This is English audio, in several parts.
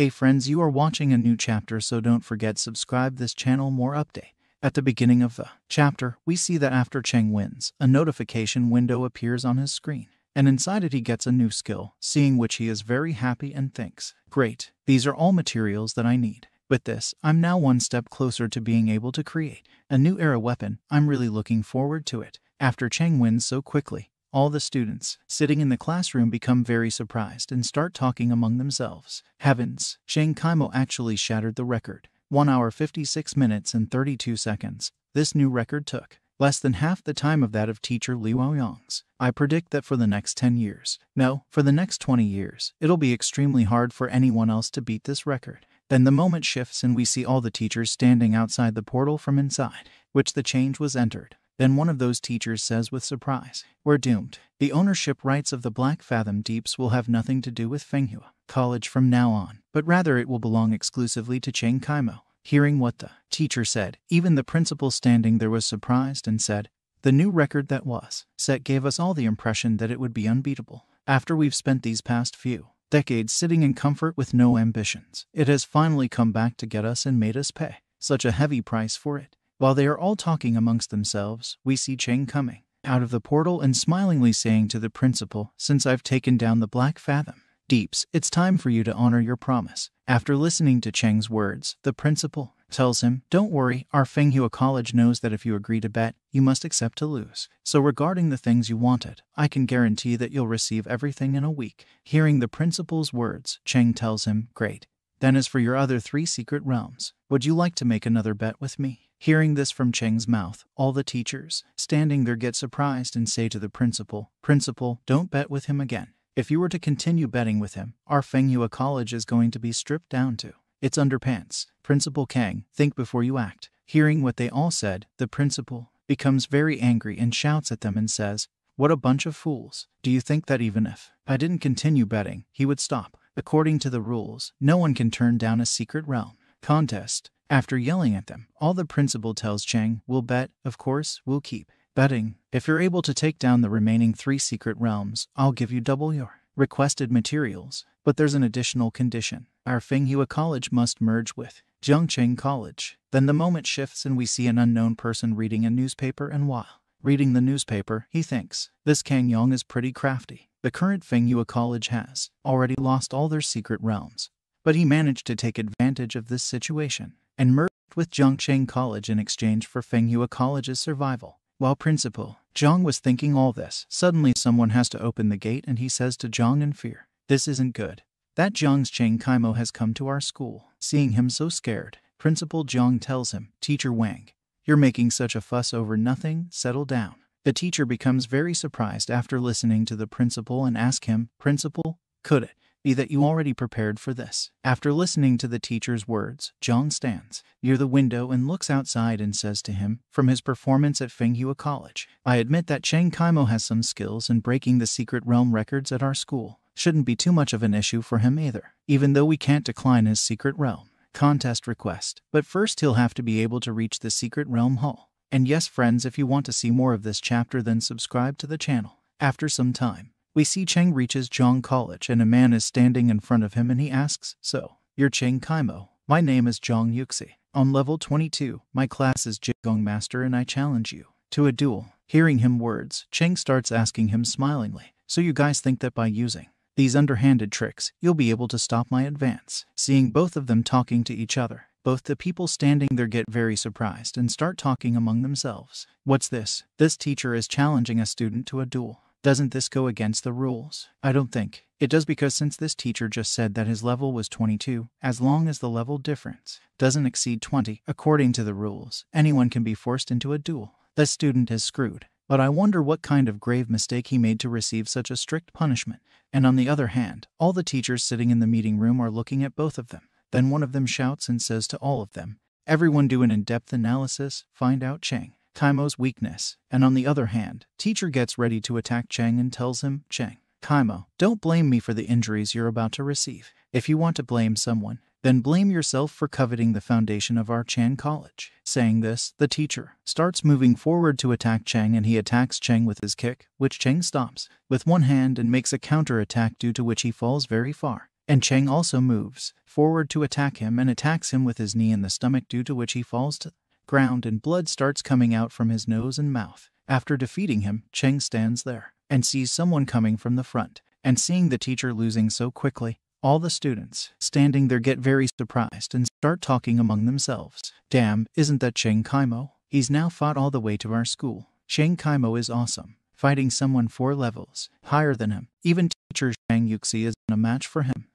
Hey friends, you are watching a new chapter, so don't forget subscribe this channel more update. At the beginning of the chapter, we see that after Cheng wins, a notification window appears on his screen. And inside it he gets a new skill, seeing which he is very happy and thinks, Great, these are all materials that I need. With this, I'm now one step closer to being able to create a new era weapon. I'm really looking forward to it. After Cheng wins so quickly, all the students sitting in the classroom become very surprised and start talking among themselves. Heavens, Cheng Kaimo actually shattered the record. 1 hour 56 minutes and 32 seconds. This new record took less than half the time of that of teacher Li Waoyang's. I predict that for the next 10 years, no, for the next 20 years, it'll be extremely hard for anyone else to beat this record. Then the moment shifts and we see all the teachers standing outside the portal from inside, which the change was entered. Then one of those teachers says with surprise, We're doomed. The ownership rights of the Black Fathom Deeps will have nothing to do with Fenghua College from now on, but rather it will belong exclusively to Cheng Kaimo. Hearing what the teacher said, even the principal standing there was surprised and said, The new record that was set gave us all the impression that it would be unbeatable. After we've spent these past few decades sitting in comfort with no ambitions, it has finally come back to get us and made us pay such a heavy price for it. While they are all talking amongst themselves, we see Cheng coming out of the portal and smilingly saying to the principal, Since I've taken down the Black Fathom Deeps, it's time for you to honor your promise. After listening to Cheng's words, the principal tells him, Don't worry, our Fenghua College knows that if you agree to bet, you must accept to lose. So, regarding the things you wanted, I can guarantee that you'll receive everything in a week. Hearing the principal's words, Cheng tells him, Great. Then, as for your other three secret realms, would you like to make another bet with me? Hearing this from Cheng's mouth, all the teachers, standing there, get surprised and say to the principal, Principal, don't bet with him again. If you were to continue betting with him, our Fenghua College is going to be stripped down to its underpants. Principal Kang, think before you act. Hearing what they all said, the principal becomes very angry and shouts at them and says, What a bunch of fools. Do you think that even if I didn't continue betting, he would stop? According to the rules, no one can turn down a secret realm contest. After yelling at them, all the principal tells Cheng, We'll bet, of course, we'll keep betting. If you're able to take down the remaining three secret realms, I'll give you double your requested materials. But there's an additional condition. Our Fenghua College must merge with Jiangcheng College. Then the moment shifts and we see an unknown person reading a newspaper and while reading the newspaper, he thinks, this Kang Yong is pretty crafty. The current Fenghua College has already lost all their secret realms. But he managed to take advantage of this situation and merged with Zhongcheng College in exchange for Fenghua College's survival. While Principal Zhang was thinking all this, suddenly someone has to open the gate and he says to Zhang in fear, This isn't good. That Zhang's Cheng Kaimo has come to our school. Seeing him so scared, Principal Zhang tells him, Teacher Wang, you're making such a fuss over nothing, settle down. The teacher becomes very surprised after listening to the principal and asks him, Principal, could it be that you already prepared for this. After listening to the teacher's words, John stands near the window and looks outside and says to him, From his performance at Fenghua College, I admit that Cheng Kaimo has some skills in breaking the secret realm records at our school. Shouldn't be too much of an issue for him either, even though we can't decline his secret realm contest request. But first he'll have to be able to reach the secret realm hall. And yes, friends, if you want to see more of this chapter, then subscribe to the channel. After some time, we see Cheng reaches Zhong College and a man is standing in front of him and he asks, So, you're Cheng Kaimo. My name is Zhong Yuxi. On level 22, my class is Jigong Master and I challenge you to a duel. Hearing him words, Cheng starts asking him smilingly, So you guys think that by using these underhanded tricks, you'll be able to stop my advance? Seeing both of them talking to each other, both the people standing there get very surprised and start talking among themselves. What's this? This teacher is challenging a student to a duel. Doesn't this go against the rules? I don't think. It does because since this teacher just said that his level was 22, as long as the level difference doesn't exceed 20, according to the rules, anyone can be forced into a duel. The student is screwed. But I wonder what kind of grave mistake he made to receive such a strict punishment. And on the other hand, all the teachers sitting in the meeting room are looking at both of them. Then one of them shouts and says to all of them, Everyone do an in depth analysis, find out Cheng. Kaimo's weakness, and on the other hand, teacher gets ready to attack Cheng and tells him, Cheng, Kaimo, don't blame me for the injuries you're about to receive. If you want to blame someone, then blame yourself for coveting the foundation of our Chan College. Saying this, the teacher starts moving forward to attack Cheng and he attacks Cheng with his kick, which Cheng stops with one hand and makes a counter attack due to which he falls very far. and Cheng also moves forward to attack him and attacks him with his knee in the stomach due to which he falls to ground and blood starts coming out from his nose and mouth. After defeating him, Cheng stands there and sees someone coming from the front, and seeing the teacher losing so quickly, all the students standing there get very surprised and start talking among themselves. Damn, isn't that Cheng Kaimo? He's now fought all the way to our school. Cheng Kaimo is awesome fighting someone four levels higher than him. Even teacher Shang Yuxi isn't a match for him.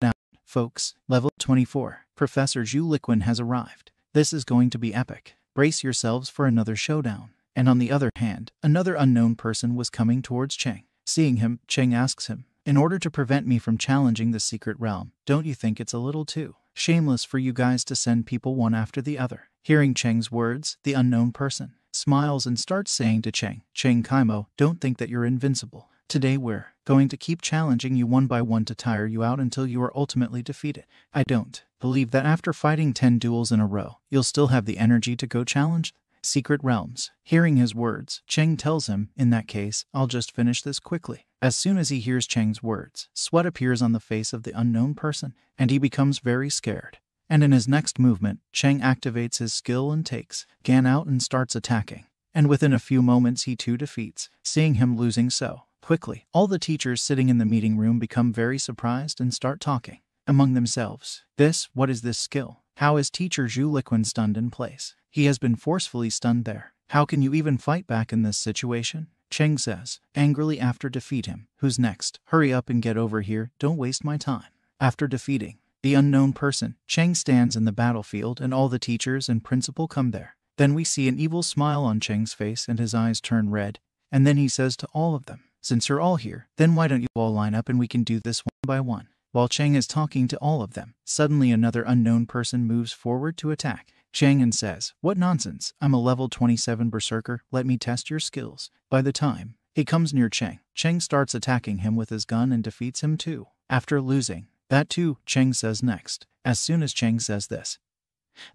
Now, folks, level 24, Professor Zhu Liquin has arrived. This is going to be epic. Brace yourselves for another showdown. And on the other hand, another unknown person was coming towards Cheng. Seeing him, Cheng asks him, In order to prevent me from challenging the secret realm, don't you think it's a little too shameless for you guys to send people one after the other? Hearing Cheng's words, the unknown person smiles and starts saying to Cheng, Cheng Kaimo, don't think that you're invincible. Today we're going to keep challenging you one by one to tire you out until you are ultimately defeated. I don't believe that after fighting 10 duels in a row, you'll still have the energy to go challenge secret realms. Hearing his words, Cheng tells him, in that case, I'll just finish this quickly. As soon as he hears Cheng's words, sweat appears on the face of the unknown person, and he becomes very scared and in his next movement, Cheng activates his skill and takes Gan out and starts attacking. And within a few moments, he too defeats, seeing him losing so quickly. All the teachers sitting in the meeting room become very surprised and start talking among themselves. This, what is this skill? How is teacher Zhu Liquin stunned in place? He has been forcefully stunned there. How can you even fight back in this situation? Cheng says, angrily after defeat him. Who's next? Hurry up and get over here, don't waste my time. After defeating the unknown person. Cheng stands in the battlefield and all the teachers and principal come there. Then we see an evil smile on Cheng's face and his eyes turn red. And then he says to all of them, Since you're all here, then why don't you all line up and we can do this one by one? While Cheng is talking to all of them, suddenly another unknown person moves forward to attack. Cheng and says, What nonsense, I'm a level 27 berserker, let me test your skills. By the time he comes near Cheng, Cheng starts attacking him with his gun and defeats him too. After losing, that too, Cheng says next. As soon as Cheng says this,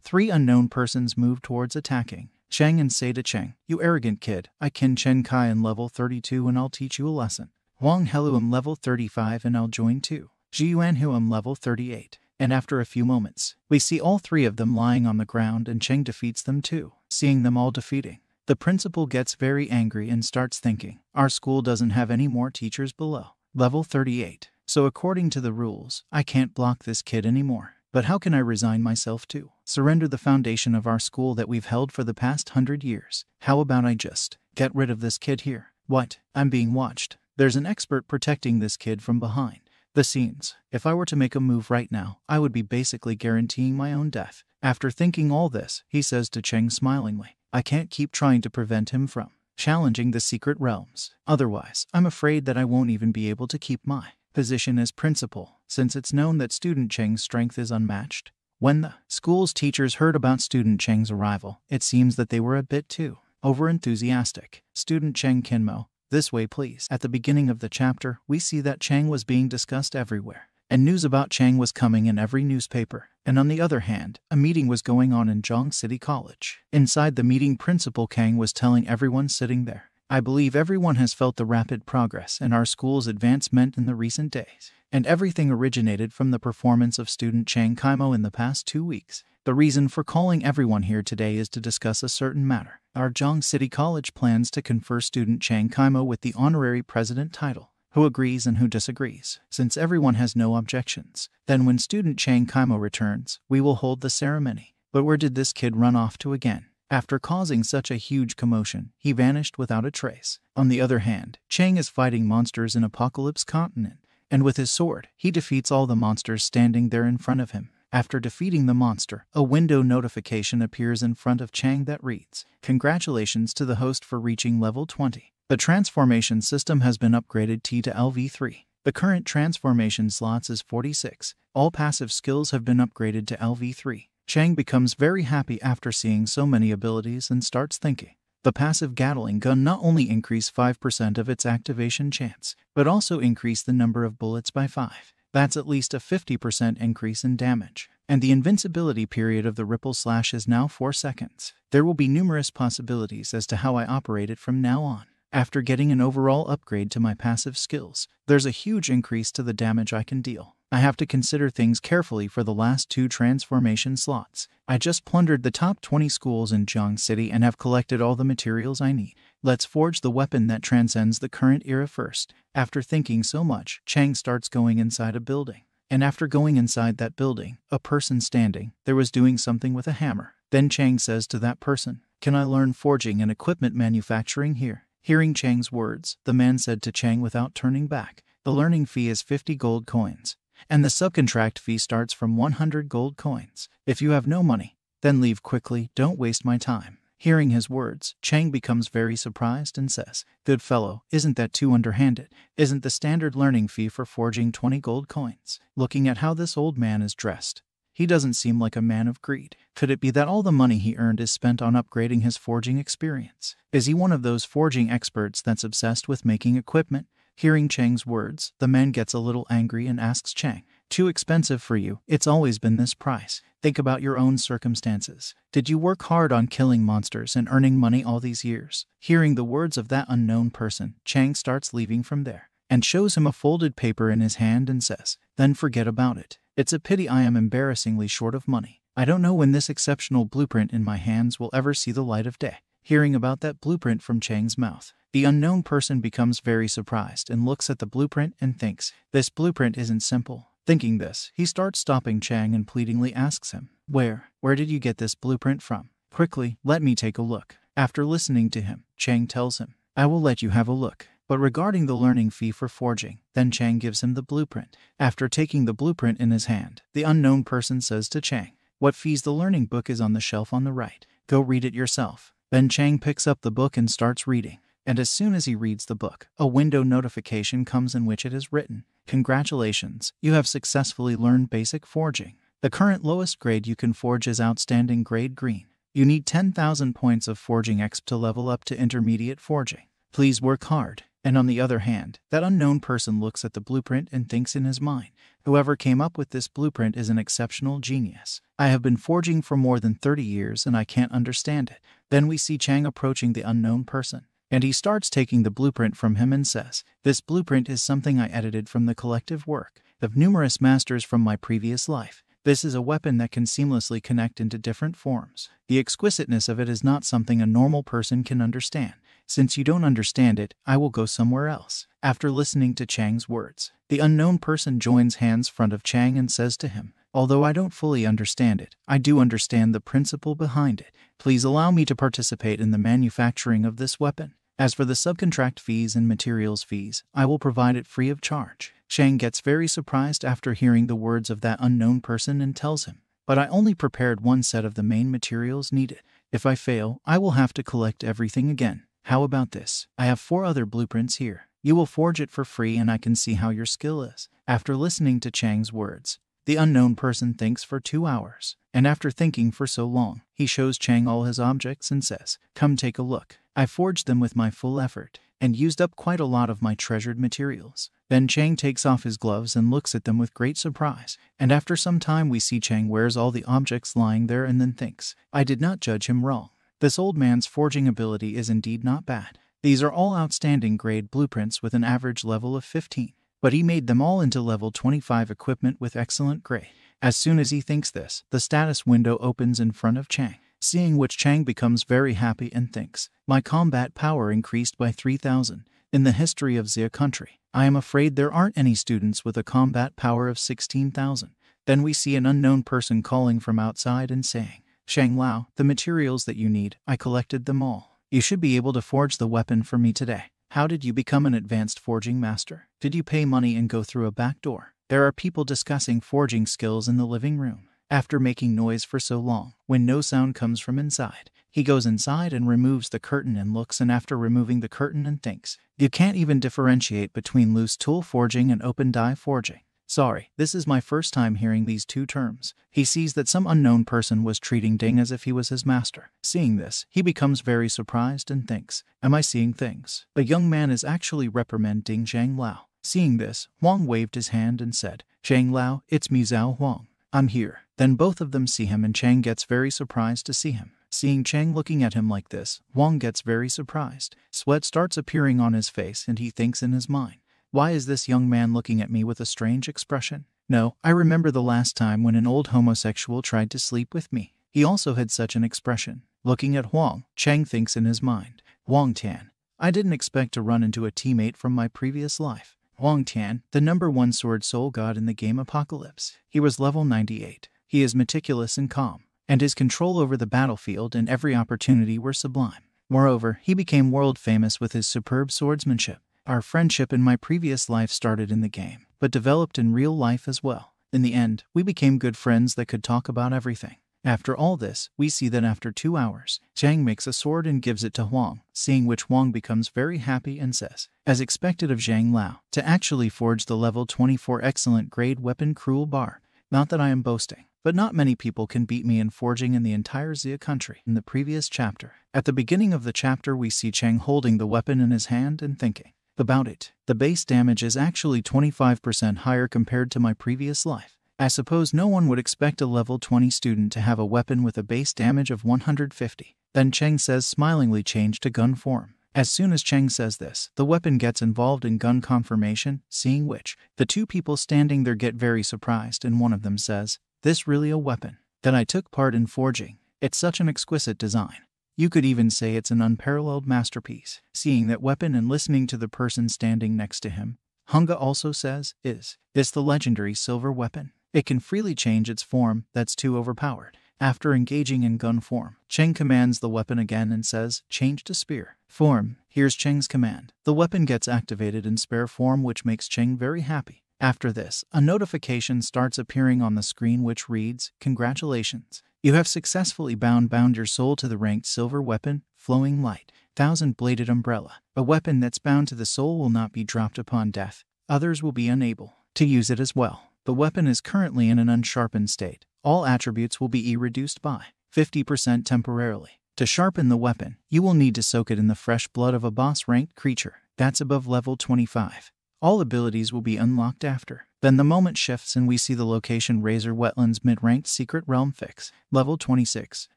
three unknown persons move towards attacking. Cheng and say to Cheng, You arrogant kid, I can Chen Kai in level 32 and I'll teach you a lesson. Huang Helu am level 35 and I'll join too. Ji Yuanhu am level 38. And after a few moments, we see all three of them lying on the ground and Cheng defeats them too. Seeing them all defeating, the principal gets very angry and starts thinking, Our school doesn't have any more teachers below. Level 38. So according to the rules, I can't block this kid anymore. But how can I resign myself to? Surrender the foundation of our school that we've held for the past hundred years. How about I just get rid of this kid here? What? I'm being watched. There's an expert protecting this kid from behind. The scenes. If I were to make a move right now, I would be basically guaranteeing my own death. After thinking all this, he says to Cheng smilingly, I can't keep trying to prevent him from challenging the secret realms. Otherwise, I'm afraid that I won't even be able to keep my position as principal, since it's known that student Cheng's strength is unmatched. When the school's teachers heard about student Cheng's arrival, it seems that they were a bit too overenthusiastic. Student Cheng Kaimo, this way please. At the beginning of the chapter, we see that Cheng was being discussed everywhere, and news about Cheng was coming in every newspaper. And on the other hand, a meeting was going on in Zhong City College. Inside the meeting, Principal Kang was telling everyone sitting there I believe everyone has felt the rapid progress in our school's advancement in the recent days, and everything originated from the performance of student Chang Kaimo in the past two weeks. The reason for calling everyone here today is to discuss a certain matter. Our Zhong City College plans to confer student Chang Kaimo with the honorary president title. Who agrees and who disagrees? Since everyone has no objections, then when student Chang Kaimo returns, we will hold the ceremony. But where did this kid run off to again? After causing such a huge commotion, he vanished without a trace. On the other hand, Chang is fighting monsters in Apocalypse Continent, and with his sword, he defeats all the monsters standing there in front of him. After defeating the monster, a window notification appears in front of Chang that reads, Congratulations to the host for reaching level 20. The transformation system has been upgraded T to LV3. The current transformation slots is 46. All passive skills have been upgraded to LV3. Chang becomes very happy after seeing so many abilities and starts thinking. The passive Gatling gun not only increase 5% of its activation chance, but also increase the number of bullets by 5. That's at least a 50% increase in damage. And the invincibility period of the Ripple Slash is now 4 seconds. There will be numerous possibilities as to how I operate it from now on. After getting an overall upgrade to my passive skills, there's a huge increase to the damage I can deal. I have to consider things carefully for the last two transformation slots. I just plundered the top 20 schools in Jiang City and have collected all the materials I need. Let's forge the weapon that transcends the current era first. After thinking so much, Chang starts going inside a building. And after going inside that building, a person standing there was doing something with a hammer. Then Chang says to that person, Can I learn forging and equipment manufacturing here? Hearing Chang's words, the man said to Chang without turning back, The learning fee is 50 gold coins, and the subcontract fee starts from 100 gold coins. If you have no money, then leave quickly, don't waste my time. Hearing his words, Chang becomes very surprised and says, Good fellow, isn't that too underhanded? Isn't the standard learning fee for forging 20 gold coins? Looking at how this old man is dressed, he doesn't seem like a man of greed. Could it be that all the money he earned is spent on upgrading his forging experience? Is he one of those forging experts that's obsessed with making equipment? Hearing Chang's words, the man gets a little angry and asks Chang, Too expensive for you, it's always been this price. Think about your own circumstances. Did you work hard on killing monsters and earning money all these years? Hearing the words of that unknown person, Chang starts leaving from there and shows him a folded paper in his hand and says, Then forget about it. It's a pity I am embarrassingly short of money. I don't know when this exceptional blueprint in my hands will ever see the light of day. Hearing about that blueprint from Chang's mouth, the unknown person becomes very surprised and looks at the blueprint and thinks, This blueprint isn't simple. Thinking this, he starts stopping Chang and pleadingly asks him, Where, where did you get this blueprint from? Quickly, let me take a look. After listening to him, Chang tells him, I will let you have a look. But regarding the learning fee for forging, then Chang gives him the blueprint. After taking the blueprint in his hand, the unknown person says to Chang, What fees the learning book is on the shelf on the right. Go read it yourself. Then Chang picks up the book and starts reading. And as soon as he reads the book, a window notification comes in which it is written Congratulations, you have successfully learned basic forging. The current lowest grade you can forge is outstanding grade green. You need 10,000 points of forging exp to level up to intermediate forging. Please work hard. And on the other hand, that unknown person looks at the blueprint and thinks in his mind, whoever came up with this blueprint is an exceptional genius. I have been forging for more than 30 years and I can't understand it. Then we see Chang approaching the unknown person and he starts taking the blueprint from him and says, This blueprint is something I edited from the collective work of numerous masters from my previous life. This is a weapon that can seamlessly connect into different forms. The exquisiteness of it is not something a normal person can understand. Since you don't understand it, I will go somewhere else. After listening to Chang's words, the unknown person joins hands front of Chang and says to him, Although I don't fully understand it, I do understand the principle behind it. Please allow me to participate in the manufacturing of this weapon. As for the subcontract fees and materials fees, I will provide it free of charge. Chang gets very surprised after hearing the words of that unknown person and tells him, But I only prepared one set of the main materials needed. If I fail, I will have to collect everything again. How about this? I have four other blueprints here. You will forge it for free and I can see how your skill is. After listening to Chang's words, the unknown person thinks for two hours, and after thinking for so long, he shows Chang all his objects and says, Come take a look. I forged them with my full effort and used up quite a lot of my treasured materials. Then Chang takes off his gloves and looks at them with great surprise. And after some time, we see Chang wears all the objects lying there and then thinks, I did not judge him wrong. This old man's forging ability is indeed not bad. These are all outstanding grade blueprints with an average level of 15, but he made them all into level 25 equipment with excellent grade. As soon as he thinks this, the status window opens in front of Chang seeing which Chang becomes very happy and thinks, My combat power increased by 3,000. In the history of Xia country, I am afraid there aren't any students with a combat power of 16,000. Then we see an unknown person calling from outside and saying, Shang Lao, the materials that you need, I collected them all. You should be able to forge the weapon for me today. How did you become an advanced forging master? Did you pay money and go through a back door? There are people discussing forging skills in the living room. After making noise for so long, when no sound comes from inside, he goes inside and removes the curtain and looks and after removing the curtain and thinks, you can't even differentiate between loose tool forging and open die forging. Sorry, this is my first time hearing these two terms. He sees that some unknown person was treating Ding as if he was his master. Seeing this, he becomes very surprised and thinks, Am I seeing things? A young man is actually reprimanding Zhang Lao. Seeing this, Huang waved his hand and said, Chang Lao, it's me Zhao Huang. I'm here. Then both of them see him and Chang gets very surprised to see him. Seeing Chang looking at him like this, Wang gets very surprised. Sweat starts appearing on his face and he thinks in his mind, why is this young man looking at me with a strange expression? No, I remember the last time when an old homosexual tried to sleep with me. He also had such an expression. Looking at Huang, Chang thinks in his mind, Huang Tian. I didn't expect to run into a teammate from my previous life. Huang Tian, the number one sword soul god in the game Apocalypse. He was level 98. He is meticulous and calm, and his control over the battlefield and every opportunity were sublime. Moreover, he became world famous with his superb swordsmanship. Our friendship in my previous life started in the game, but developed in real life as well. In the end, we became good friends that could talk about everything. After all this, we see that after two hours, Chang makes a sword and gives it to Huang, seeing which Huang becomes very happy and says, as expected of Zhang Lao, to actually forge the level 24 excellent grade weapon Cruel Barb. Not that I am boasting, but not many people can beat me in forging in the entire Xia country. In the previous chapter, at the beginning of the chapter, we see Chang holding the weapon in his hand and thinking about it. The base damage is actually 25% higher compared to my previous life. I suppose no one would expect a level 20 student to have a weapon with a base damage of 150. Then Cheng says smilingly change to gun form. As soon as Cheng says this, the weapon gets involved in gun confirmation, seeing which, the two people standing there get very surprised and one of them says, this really a weapon that I took part in forging. It's such an exquisite design. You could even say it's an unparalleled masterpiece. Seeing that weapon and listening to the person standing next to him, Hunga also says, is this the legendary silver weapon? It can freely change its form, that's too overpowered. After engaging in gun form, Cheng commands the weapon again and says, change to spear. Form. Here's Cheng's command. The weapon gets activated in spear form which makes Cheng very happy. After this, a notification starts appearing on the screen which reads, Congratulations! You have successfully bound bound your soul to the ranked silver weapon, Flowing Light, Thousand Bladed Umbrella. A weapon that's bound to the soul will not be dropped upon death. Others will be unable to use it as well. The weapon is currently in an unsharpened state. All attributes will be E-reduced by 50% temporarily. To sharpen the weapon, you will need to soak it in the fresh blood of a boss-ranked creature. That's above level 25. All abilities will be unlocked after. Then the moment shifts and we see the location Razor Wetlands mid-ranked Secret Realm Fix, level 26,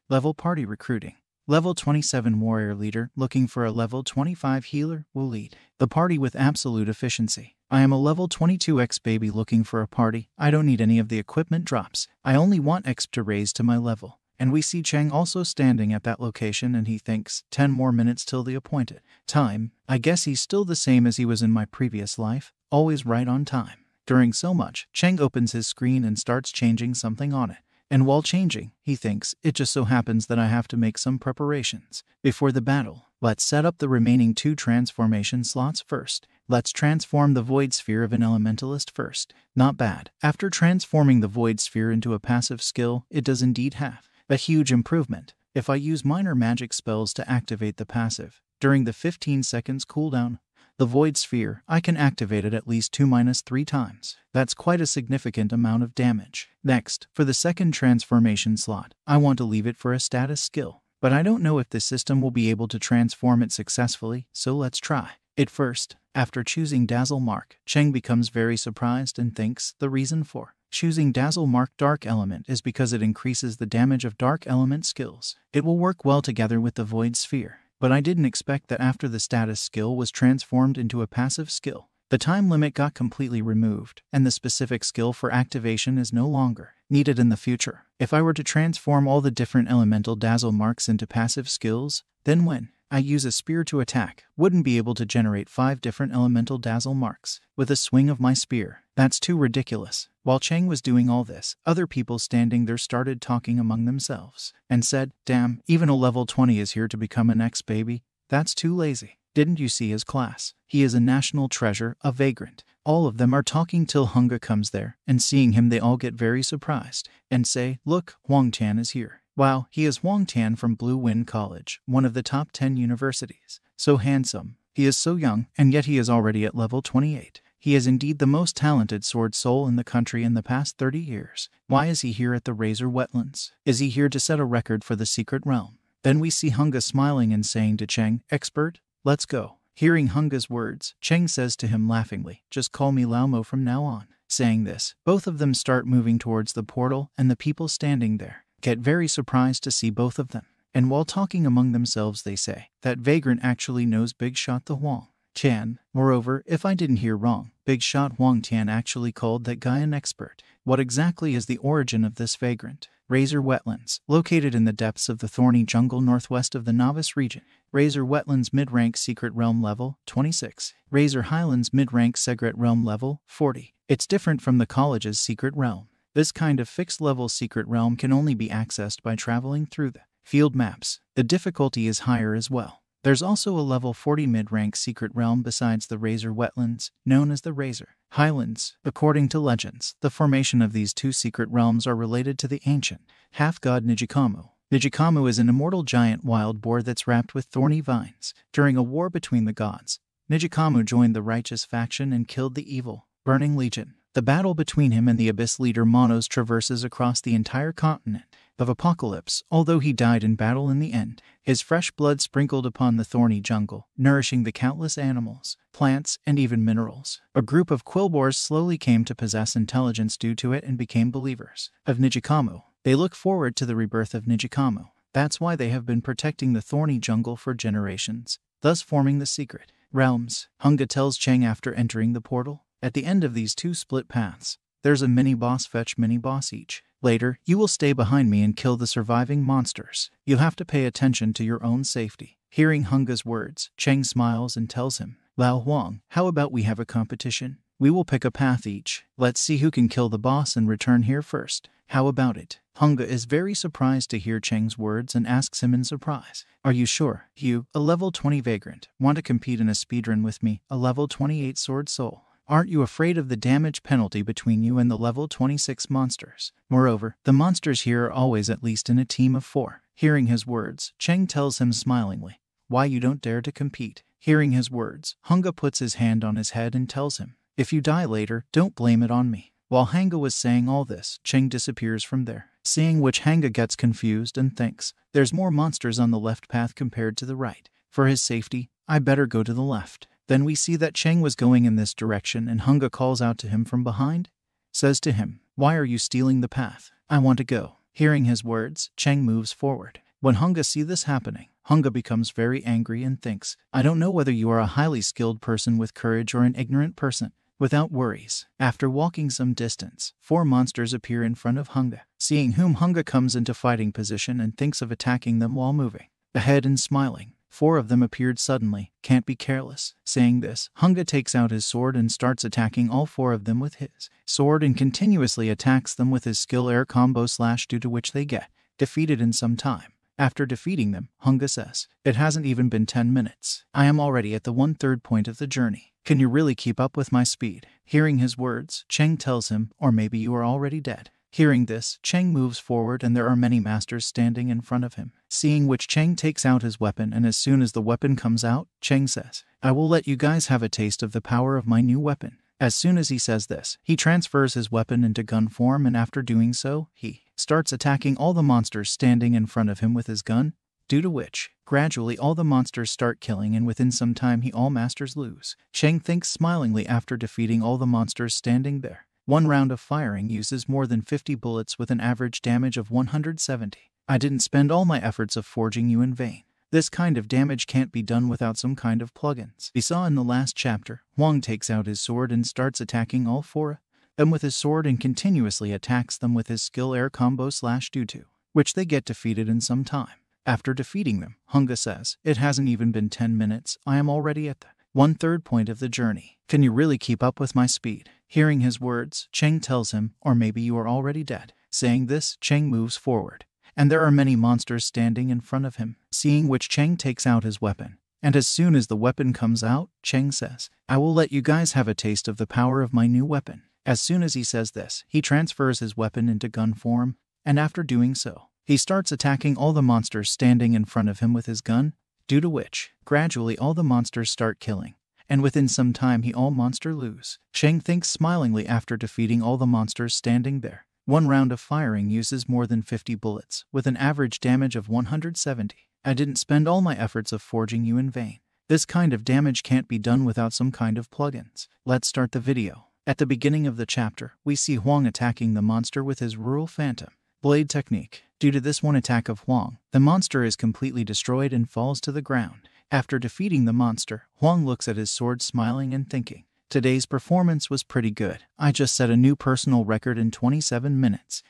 level party recruiting. Level 27 warrior leader looking for a level 25 healer will lead the party with absolute efficiency. I am a level 22 X baby looking for a party. I don't need any of the equipment drops. I only want XP to raise to my level. And we see Chang also standing at that location and he thinks, 10 more minutes till the appointed time. I guess he's still the same as he was in my previous life, always right on time. During so much, Cheng opens his screen and starts changing something on it. And while changing, he thinks, it just so happens that I have to make some preparations. Before the battle, let's set up the remaining two transformation slots first. Let's transform the Void Sphere of an Elementalist first. Not bad. After transforming the Void Sphere into a passive skill, it does indeed have a huge improvement. If I use minor magic spells to activate the passive, during the 15 seconds cooldown, the Void Sphere, I can activate it at least 2 minus 3 times. That's quite a significant amount of damage. Next, for the second transformation slot, I want to leave it for a status skill. But I don't know if the system will be able to transform it successfully, so let's try. It first, after choosing Dazzle Mark, Cheng becomes very surprised and thinks the reason for Choosing Dazzle Mark Dark Element is because it increases the damage of Dark Element skills. It will work well together with the Void Sphere, but I didn't expect that after the status skill was transformed into a passive skill, the time limit got completely removed, and the specific skill for activation is no longer needed in the future. If I were to transform all the different elemental dazzle marks into passive skills, then when I use a spear to attack, wouldn't be able to generate five different elemental dazzle marks with a swing of my spear. That's too ridiculous. While Chang was doing all this, other people standing there started talking among themselves and said, Damn, even a level 20 is here to become an ex baby. That's too lazy. Didn't you see his class? He is a national treasure, a vagrant. All of them are talking till Hunga comes there, and seeing him, they all get very surprised and say, Look, Huang Tian is here. Wow, he is Huang Tian from Blue Wind College, one of the top 10 universities. So handsome. He is so young, and yet he is already at level 28. He is indeed the most talented sword soul in the country in the past 30 years. Why is he here at the Razor Wetlands? Is he here to set a record for the secret realm? Then we see Hunga smiling and saying to Cheng, Expert, let's go. Hearing Hunga's words, Cheng says to him laughingly, Just call me Lao Mo from now on. Saying this, both of them start moving towards the portal, and the people standing there get very surprised to see both of them. And while talking among themselves, they say that Vagrant actually knows Big Shot the Huang Tian. Moreover, if I didn't hear wrong, Big Shot Huang Tian actually called that guy an expert. What exactly is the origin of this vagrant? Razor Wetlands, located in the depths of the thorny jungle northwest of the Novice region. Razor Wetlands mid-rank secret realm level 26. Razor Highlands mid-rank secret realm level 40. It's different from the college's secret realm. This kind of fixed level secret realm can only be accessed by traveling through the field maps. The difficulty is higher as well. There's also a level 40 mid-rank secret realm besides the Razor Wetlands, known as the Razor Highlands. According to legends, the formation of these two secret realms are related to the ancient half-god Nijikamu. Nijikamu is an immortal giant wild boar that's wrapped with thorny vines. During a war between the gods, Nijikamu joined the righteous faction and killed the evil, Burning Legion. The battle between him and the Abyss leader Monos traverses across the entire continent of Apocalypse, although he died in battle in the end. His fresh blood sprinkled upon the thorny jungle, nourishing the countless animals, plants, and even minerals. A group of Quillboars slowly came to possess intelligence due to it and became believers of Nijikamu. They look forward to the rebirth of Nijikamu. That's why they have been protecting the thorny jungle for generations, thus forming the secret realms. Hunga tells Cheng after entering the portal. At the end of these two split paths, there's a mini boss fetch mini boss each. Later, you will stay behind me and kill the surviving monsters. You'll have to pay attention to your own safety. Hearing Hunga's words, Cheng smiles and tells him, Lao Huang, how about we have a competition? We will pick a path each. Let's see who can kill the boss and return here first. How about it? Hunga is very surprised to hear Cheng's words and asks him in surprise, Are you sure, you, a level 20 vagrant, want to compete in a speedrun with me, a level 28 sword soul? Aren't you afraid of the damage penalty between you and the level 26 monsters? Moreover, the monsters here are always at least in a team of four. Hearing his words, Cheng tells him smilingly, Why you don't dare to compete. Hearing his words, Hunga puts his hand on his head and tells him, If you die later, don't blame it on me. While Hanga was saying all this, Cheng disappears from there, seeing which Hanga gets confused and thinks, There's more monsters on the left path compared to the right. For his safety, I better go to the left. Then we see that Cheng was going in this direction and Hunga calls out to him from behind, says to him, Why are you stealing the path? I want to go. Hearing his words, Cheng moves forward. When Hunga see this happening, Hunga becomes very angry and thinks, I don't know whether you are a highly skilled person with courage or an ignorant person. Without worries, after walking some distance, four monsters appear in front of Hunga, seeing whom Hunga comes into fighting position and thinks of attacking them while moving. Ahead and smiling, Four of them appeared suddenly. Can't be careless. Saying this, Hunga takes out his sword and starts attacking all four of them with his sword and continuously attacks them with his skill air combo slash due to which they get defeated in some time. After defeating them, Hunga says, It hasn't even been 10 minutes. I am already at the one third point of the journey. Can you really keep up with my speed? Hearing his words, Cheng tells him, Or maybe you are already dead. Hearing this, Cheng moves forward and there are many masters standing in front of him. Seeing which Cheng takes out his weapon and as soon as the weapon comes out, Cheng says, I will let you guys have a taste of the power of my new weapon. As soon as he says this, he transfers his weapon into gun form and after doing so, he starts attacking all the monsters standing in front of him with his gun, due to which, gradually all the monsters start killing and within some time he all masters lose. Cheng thinks smilingly after defeating all the monsters standing there. One round of firing uses more than 50 bullets with an average damage of 170. I didn't spend all my efforts of forging you in vain. This kind of damage can't be done without some kind of plugins. We saw in the last chapter, Huang takes out his sword and starts attacking all four them with his sword and continuously attacks them with his skill air combo slash due to, which they get defeated in some time. After defeating them, Hunga says, It hasn't even been 10 minutes, I am already at the one third point of the journey. Can you really keep up with my speed? Hearing his words, Cheng tells him, or maybe you are already dead. Saying this, Cheng moves forward, and there are many monsters standing in front of him, seeing which Cheng takes out his weapon. And as soon as the weapon comes out, Cheng says, I will let you guys have a taste of the power of my new weapon. As soon as he says this, he transfers his weapon into gun form, and after doing so, he starts attacking all the monsters standing in front of him with his gun, due to which, gradually all the monsters start killing and within some time he all monster lose. Cheng thinks smilingly after defeating all the monsters standing there. One round of firing uses more than 50 bullets, with an average damage of 170. I didn't spend all my efforts of forging you in vain. This kind of damage can't be done without some kind of plugins. Let's start the video. At the beginning of the chapter, we see Huang attacking the monster with his rural phantom blade technique. Due to this one attack of Huang, the monster is completely destroyed and falls to the ground. After defeating the monster, Huang looks at his sword smiling and thinking, Today's performance was pretty good. I just set a new personal record in 27 minutes.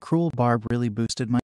Cruel Barb really boosted my.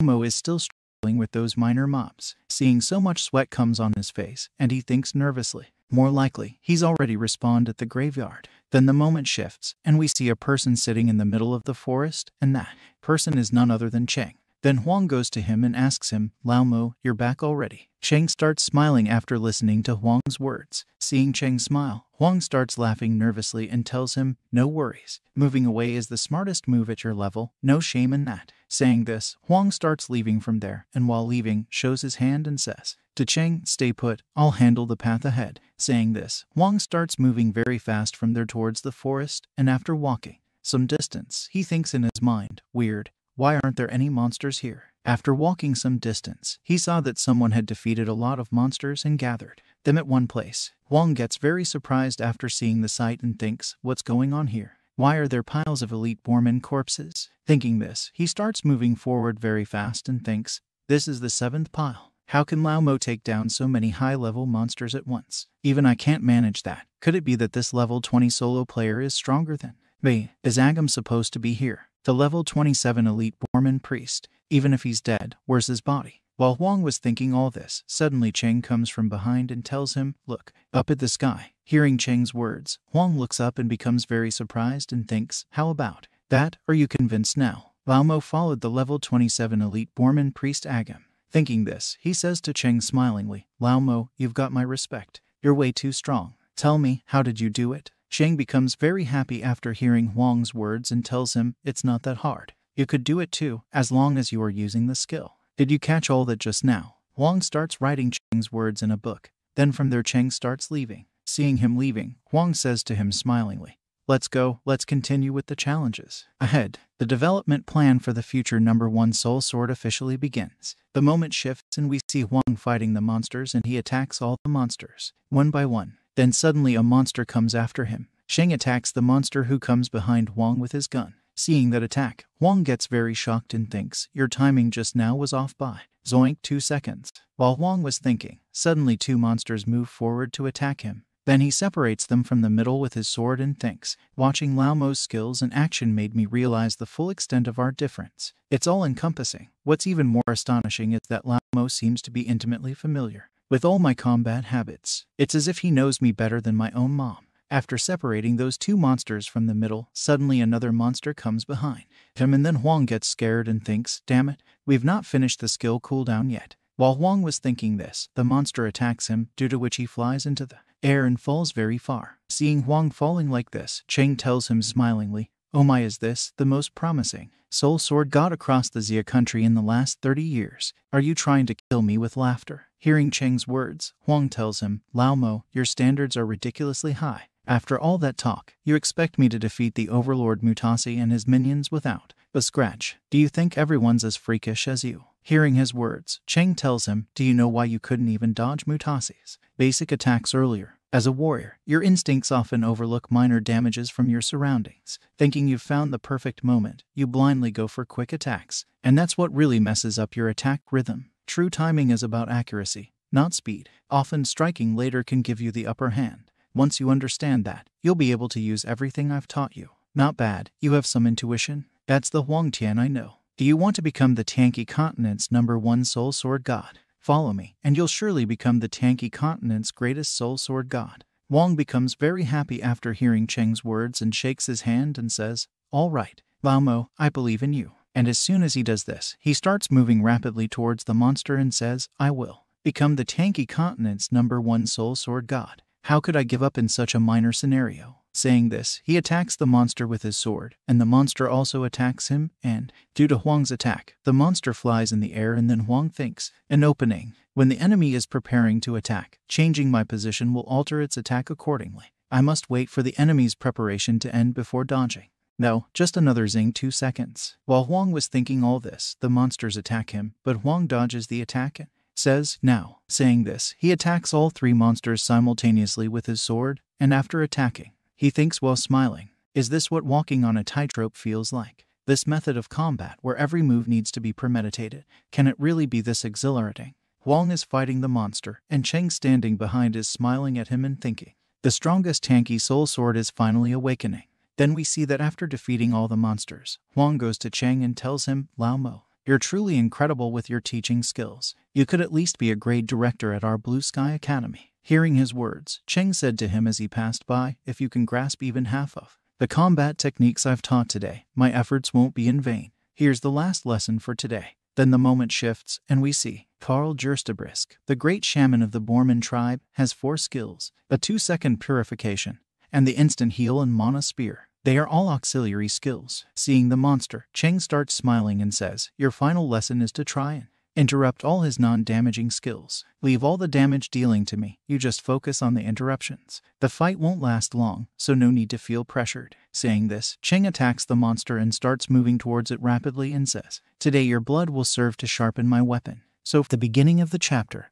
Mo is still struggling with those minor mobs. Seeing so much sweat comes on his face, and he thinks nervously. More likely, he's already respawned at the graveyard. Then the moment shifts, and we see a person sitting in the middle of the forest, and that person is none other than Cheng. Then Huang goes to him and asks him, Lao Mo, you're back already. Cheng starts smiling after listening to Huang's words. Seeing Cheng smile, Huang starts laughing nervously and tells him, No worries. Moving away is the smartest move at your level, no shame in that. Saying this, Huang starts leaving from there, and while leaving, shows his hand and says, To Cheng, stay put, I'll handle the path ahead. Saying this, Huang starts moving very fast from there towards the forest, and after walking some distance, he thinks in his mind, Weird, why aren't there any monsters here? After walking some distance, he saw that someone had defeated a lot of monsters and gathered them at one place. Huang gets very surprised after seeing the sight and thinks, what's going on here? Why are there piles of elite Borman corpses? Thinking this, he starts moving forward very fast and thinks, this is the seventh pile. How can Lao Mo take down so many high-level monsters at once? Even I can't manage that. Could it be that this level 20 solo player is stronger than me? Is Agam supposed to be here? The level 27 elite Borman priest, even if he's dead, where's his body? While Huang was thinking all this, suddenly Cheng comes from behind and tells him, Look, up at the sky. Hearing Cheng's words, Huang looks up and becomes very surprised and thinks, How about that? Are you convinced now? Lao Mo followed the level 27 elite Borman priest Agam. Thinking this, he says to Cheng smilingly, Lao Mo, you've got my respect. You're way too strong. Tell me, how did you do it? Cheng becomes very happy after hearing Huang's words and tells him it's not that hard. You could do it too, as long as you are using the skill. Did you catch all that just now? Huang starts writing Cheng's words in a book. Then from there Cheng starts leaving. Seeing him leaving, Huang says to him smilingly, Let's go, let's continue with the challenges. Ahead, the development plan for the future number one soul sword officially begins. The moment shifts and we see Huang fighting the monsters and he attacks all the monsters, one by one. Then suddenly a monster comes after him. Sheng attacks the monster who comes behind Huang with his gun. Seeing that attack, Huang gets very shocked and thinks, Your timing just now was off by zoink two seconds. While Huang was thinking, suddenly two monsters move forward to attack him. Then he separates them from the middle with his sword and thinks. Watching Lao Mo's skills and action made me realize the full extent of our difference. It's all encompassing. What's even more astonishing is that Lao Mo seems to be intimately familiar with all my combat habits. It's as if he knows me better than my own mom. After separating those two monsters from the middle, suddenly another monster comes behind him and then Huang gets scared and thinks, damn it, we've not finished the skill cooldown yet. While Huang was thinking this, the monster attacks him, due to which he flies into the air and falls very far. Seeing Huang falling like this, Cheng tells him smilingly, Oh my is this, the most promising soul sword god across the Xia country in the last 30 years. Are you trying to kill me with laughter? Hearing Cheng's words, Huang tells him, Lao Mo, your standards are ridiculously high. After all that talk, you expect me to defeat the overlord Mutasi and his minions without a scratch. Do you think everyone's as freakish as you? Hearing his words, Cheng tells him, Do you know why you couldn't even dodge Mutasi's basic attacks earlier? As a warrior, your instincts often overlook minor damages from your surroundings. Thinking you've found the perfect moment, you blindly go for quick attacks. And that's what really messes up your attack rhythm. True timing is about accuracy, not speed. Often striking later can give you the upper hand. Once you understand that, you'll be able to use everything I've taught you. Not bad, you have some intuition. That's the Huang Tian I know. Do you want to become the Tanky Continent's number one soul sword god? Follow me, and you'll surely become the Tanky Continent's greatest soul sword god. Huang becomes very happy after hearing Cheng's words and shakes his hand and says, All right, Lao Mo, I believe in you. And as soon as he does this, he starts moving rapidly towards the monster and says, I will become the Tanky Continent's number one soul sword god. How could I give up in such a minor scenario? Saying this, he attacks the monster with his sword, and the monster also attacks him, and, due to Huang's attack, the monster flies in the air and then Huang thinks, an opening. When the enemy is preparing to attack, changing my position will alter its attack accordingly. I must wait for the enemy's preparation to end before dodging. No, just another zing two seconds. While Huang was thinking all this, the monsters attack him, but Huang dodges the attack and says, now. Saying this, he attacks all three monsters simultaneously with his sword, and after attacking, he thinks while smiling, Is this what walking on a tightrope feels like? This method of combat, where every move needs to be premeditated, can it really be this exhilarating? Huang is fighting the monster, and Cheng standing behind is smiling at him and thinking. The strongest tanky soul sword is finally awakening. Then we see that after defeating all the monsters, Huang goes to Cheng and tells him, Lao Mo, you're truly incredible with your teaching skills. You could at least be a grade director at our Blue Sky Academy. Hearing his words, Cheng said to him as he passed by, If you can grasp even half of the combat techniques I've taught today, my efforts won't be in vain. Here's the last lesson for today. Then the moment shifts, and we see Karl Gerstebrisk, the great shaman of the Borman tribe, has four skills a two second purification, and the instant heal and mana spear. They are all auxiliary skills. Seeing the monster, Cheng starts smiling and says, Your final lesson is to try and interrupt all his non damaging skills. Leave all the damage dealing to me. You just focus on the interruptions. The fight won't last long, so no need to feel pressured. Saying this, Cheng attacks the monster and starts moving towards it rapidly and says, Today your blood will serve to sharpen my weapon. So, at the beginning of the chapter,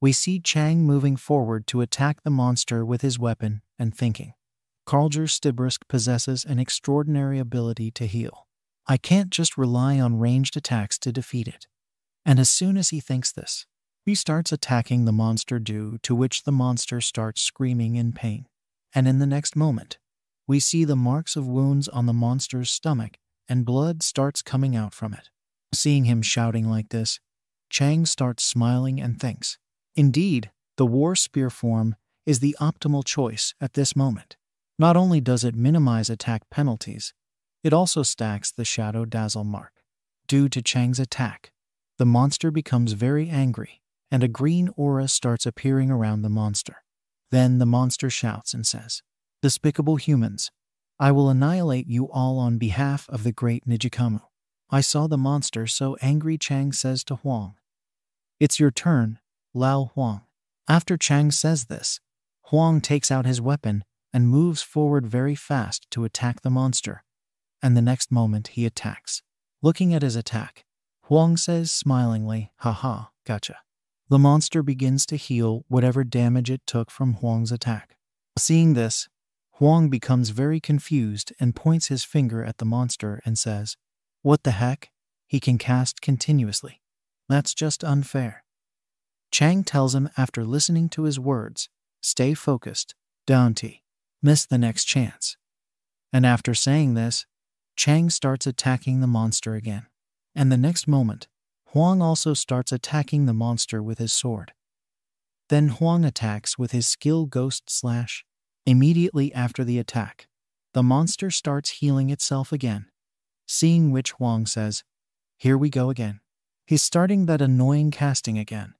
we see Chang moving forward to attack the monster with his weapon and thinking. Karlger Stibrisk possesses an extraordinary ability to heal. I can't just rely on ranged attacks to defeat it. And as soon as he thinks this, he starts attacking the monster due to which the monster starts screaming in pain. And in the next moment, we see the marks of wounds on the monster's stomach and blood starts coming out from it. Seeing him shouting like this, Chang starts smiling and thinks, Indeed, the war spear form is the optimal choice at this moment. Not only does it minimize attack penalties, it also stacks the Shadow Dazzle mark. Due to Chang's attack, the monster becomes very angry, and a green aura starts appearing around the monster. Then the monster shouts and says, Despicable humans, I will annihilate you all on behalf of the great Nijikamu. I saw the monster so angry Chang says to Huang. It's your turn, Lao Huang. After Chang says this, Huang takes out his weapon and moves forward very fast to attack the monster. And the next moment he attacks. Looking at his attack, Huang says smilingly, Haha, gotcha. The monster begins to heal whatever damage it took from Huang's attack. Seeing this, Huang becomes very confused and points his finger at the monster and says, What the heck? He can cast continuously. That's just unfair. Chang tells him after listening to his words, Stay focused, don't miss the next chance. And after saying this, Chang starts attacking the monster again. And the next moment, Huang also starts attacking the monster with his sword. Then Huang attacks with his skill Ghost Slash. Immediately after the attack, the monster starts healing itself again. Seeing which Huang says, Here we go again. He's starting that annoying casting again.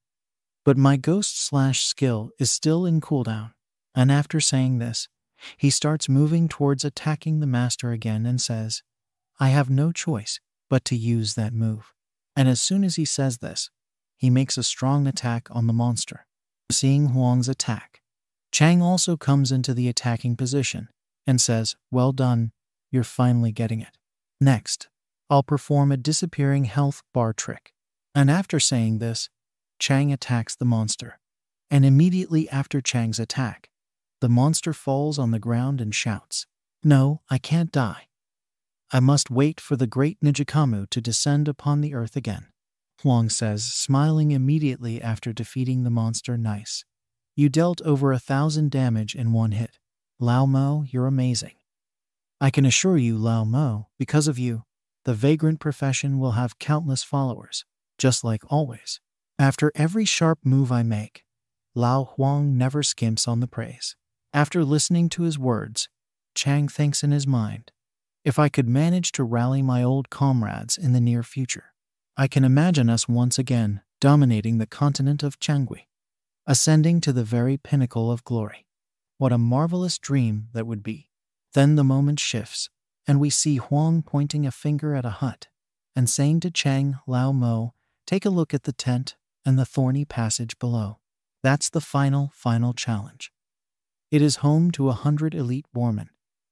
But my Ghost Slash skill is still in cooldown. And after saying this, he starts moving towards attacking the master again and says, I have no choice but to use that move. And as soon as he says this, he makes a strong attack on the monster. Seeing Huang's attack, Chang also comes into the attacking position and says, Well done, you're finally getting it. Next, I'll perform a disappearing health bar trick. And after saying this, Chang attacks the monster. And immediately after Chang's attack, the monster falls on the ground and shouts, No, I can't die. I must wait for the great Nijikamu to descend upon the earth again. Huang says, smiling immediately after defeating the monster Nice. You dealt over a thousand damage in one hit. Lao Mo, you're amazing. I can assure you, Lao Mo, because of you, the vagrant profession will have countless followers, just like always. After every sharp move I make, Lao Huang never skimps on the praise. After listening to his words, Chang thinks in his mind, if I could manage to rally my old comrades in the near future, I can imagine us once again dominating the continent of Changui, ascending to the very pinnacle of glory. What a marvelous dream that would be. Then the moment shifts, and we see Huang pointing a finger at a hut and saying to Chang Lao Mo, Take a look at the tent and the thorny passage below. That's the final, final challenge. It is home to a hundred elite Boarmen.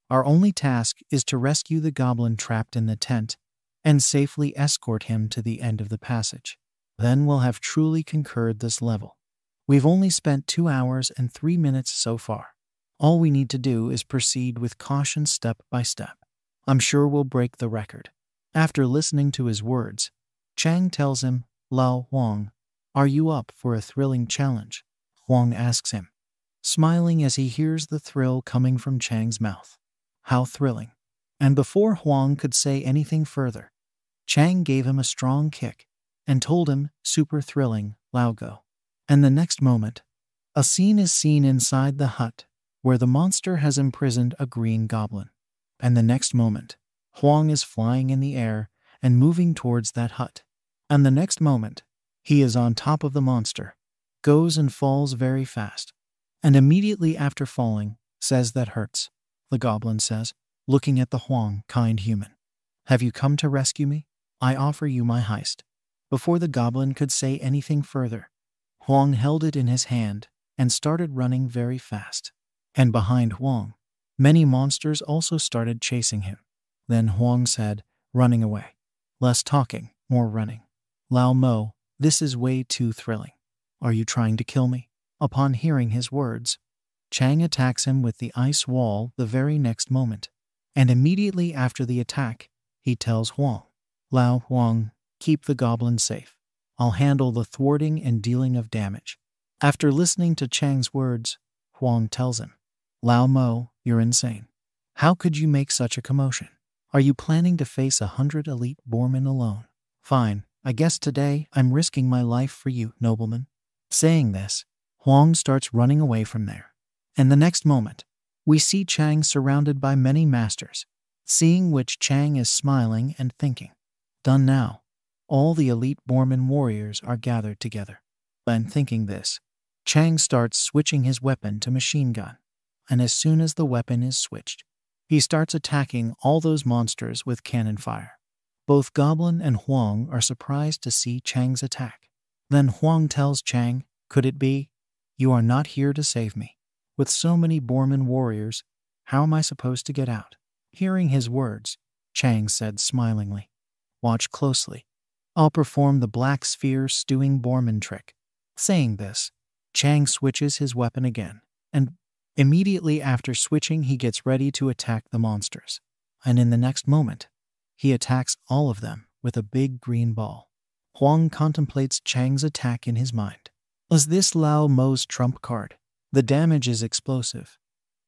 Our only task is to rescue the goblin trapped in the tent and safely escort him to the end of the passage. Then we'll have truly concurred this level. We've only spent two hours and three minutes so far. All we need to do is proceed with caution step by step. I'm sure we'll break the record. After listening to his words, Chang tells him, Lao Huang, are you up for a thrilling challenge? Huang asks him, smiling as he hears the thrill coming from Chang's mouth. How thrilling. And before Huang could say anything further, Chang gave him a strong kick and told him, super thrilling, Lao go. And the next moment, a scene is seen inside the hut where the monster has imprisoned a green goblin. And the next moment, Huang is flying in the air and moving towards that hut. And the next moment, he is on top of the monster, goes and falls very fast, and immediately after falling, says that hurts. The goblin says, looking at the Huang, kind human. Have you come to rescue me? I offer you my heist. Before the goblin could say anything further, Huang held it in his hand and started running very fast. And behind Huang, many monsters also started chasing him. Then Huang said, running away. Less talking, more running. Lao Mo, this is way too thrilling. Are you trying to kill me? Upon hearing his words, Chang attacks him with the ice wall the very next moment. And immediately after the attack, he tells Huang, Lao Huang, keep the goblin safe. I'll handle the thwarting and dealing of damage. After listening to Chang's words, Huang tells him, Lao Mo, you're insane. How could you make such a commotion? Are you planning to face a hundred elite boarmen alone? Fine, I guess today I'm risking my life for you, nobleman. Saying this, Huang starts running away from there. And the next moment, we see Chang surrounded by many masters, seeing which Chang is smiling and thinking. Done now. All the elite Boarmen warriors are gathered together. And thinking this, Chang starts switching his weapon to machine gun. And as soon as the weapon is switched, he starts attacking all those monsters with cannon fire. Both Goblin and Huang are surprised to see Chang's attack. Then Huang tells Chang, Could it be? You are not here to save me. With so many Boarmen warriors, how am I supposed to get out? Hearing his words, Chang said smilingly, Watch closely. I'll perform the black sphere stewing Boarmen trick. Saying this, Chang switches his weapon again, and Immediately after switching, he gets ready to attack the monsters. And in the next moment, he attacks all of them with a big green ball. Huang contemplates Chang's attack in his mind. Was this Lao Mo's trump card? The damage is explosive,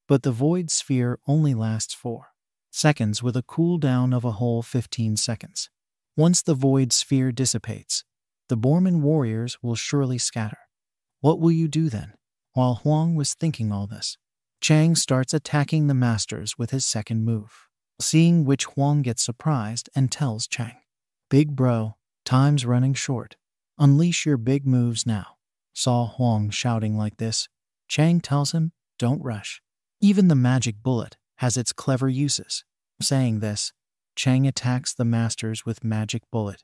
but the void sphere only lasts 4 seconds with a cooldown of a whole 15 seconds. Once the void sphere dissipates, the Boarmen warriors will surely scatter. What will you do then? While Huang was thinking all this, Chang starts attacking the masters with his second move, seeing which Huang gets surprised and tells Chang, Big bro, time's running short. Unleash your big moves now. Saw Huang shouting like this. Chang tells him, Don't rush. Even the magic bullet has its clever uses. Saying this, Chang attacks the masters with magic bullet.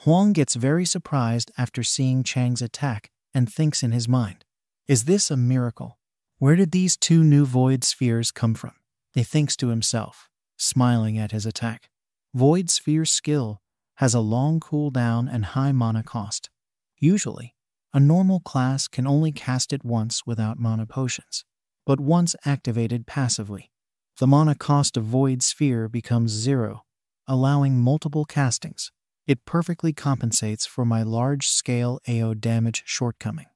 Huang gets very surprised after seeing Chang's attack and thinks in his mind, Is this a miracle? Where did these two new void spheres come from? He thinks to himself, smiling at his attack. Void sphere skill has a long cooldown and high mana cost. Usually, a normal class can only cast it once without mana potions, but once activated passively, the mana cost of Void Sphere becomes zero, allowing multiple castings. It perfectly compensates for my large scale AO damage shortcoming.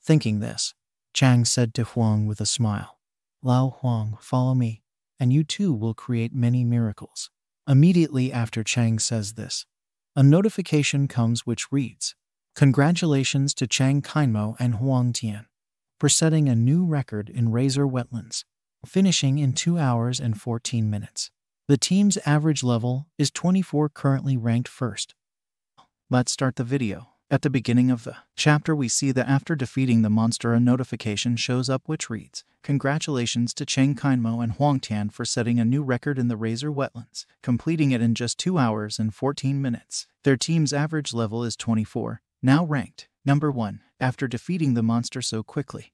Thinking this, Chang said to Huang with a smile. Lao Huang, follow me, and you too will create many miracles. Immediately after Chang says this, a notification comes which reads, Congratulations to Chang Kaimo and Huang Tian for setting a new record in Razor Wetlands, finishing in 2 hours and 14 minutes. The team's average level is 24 currently ranked first. Let's start the video. At the beginning of the chapter, we see that after defeating the monster, a notification shows up which reads Congratulations to Cheng Kaimo and Huang Tian for setting a new record in the Razor Wetlands, completing it in just 2 hours and 14 minutes. Their team's average level is 24, now ranked number 1 after defeating the monster so quickly.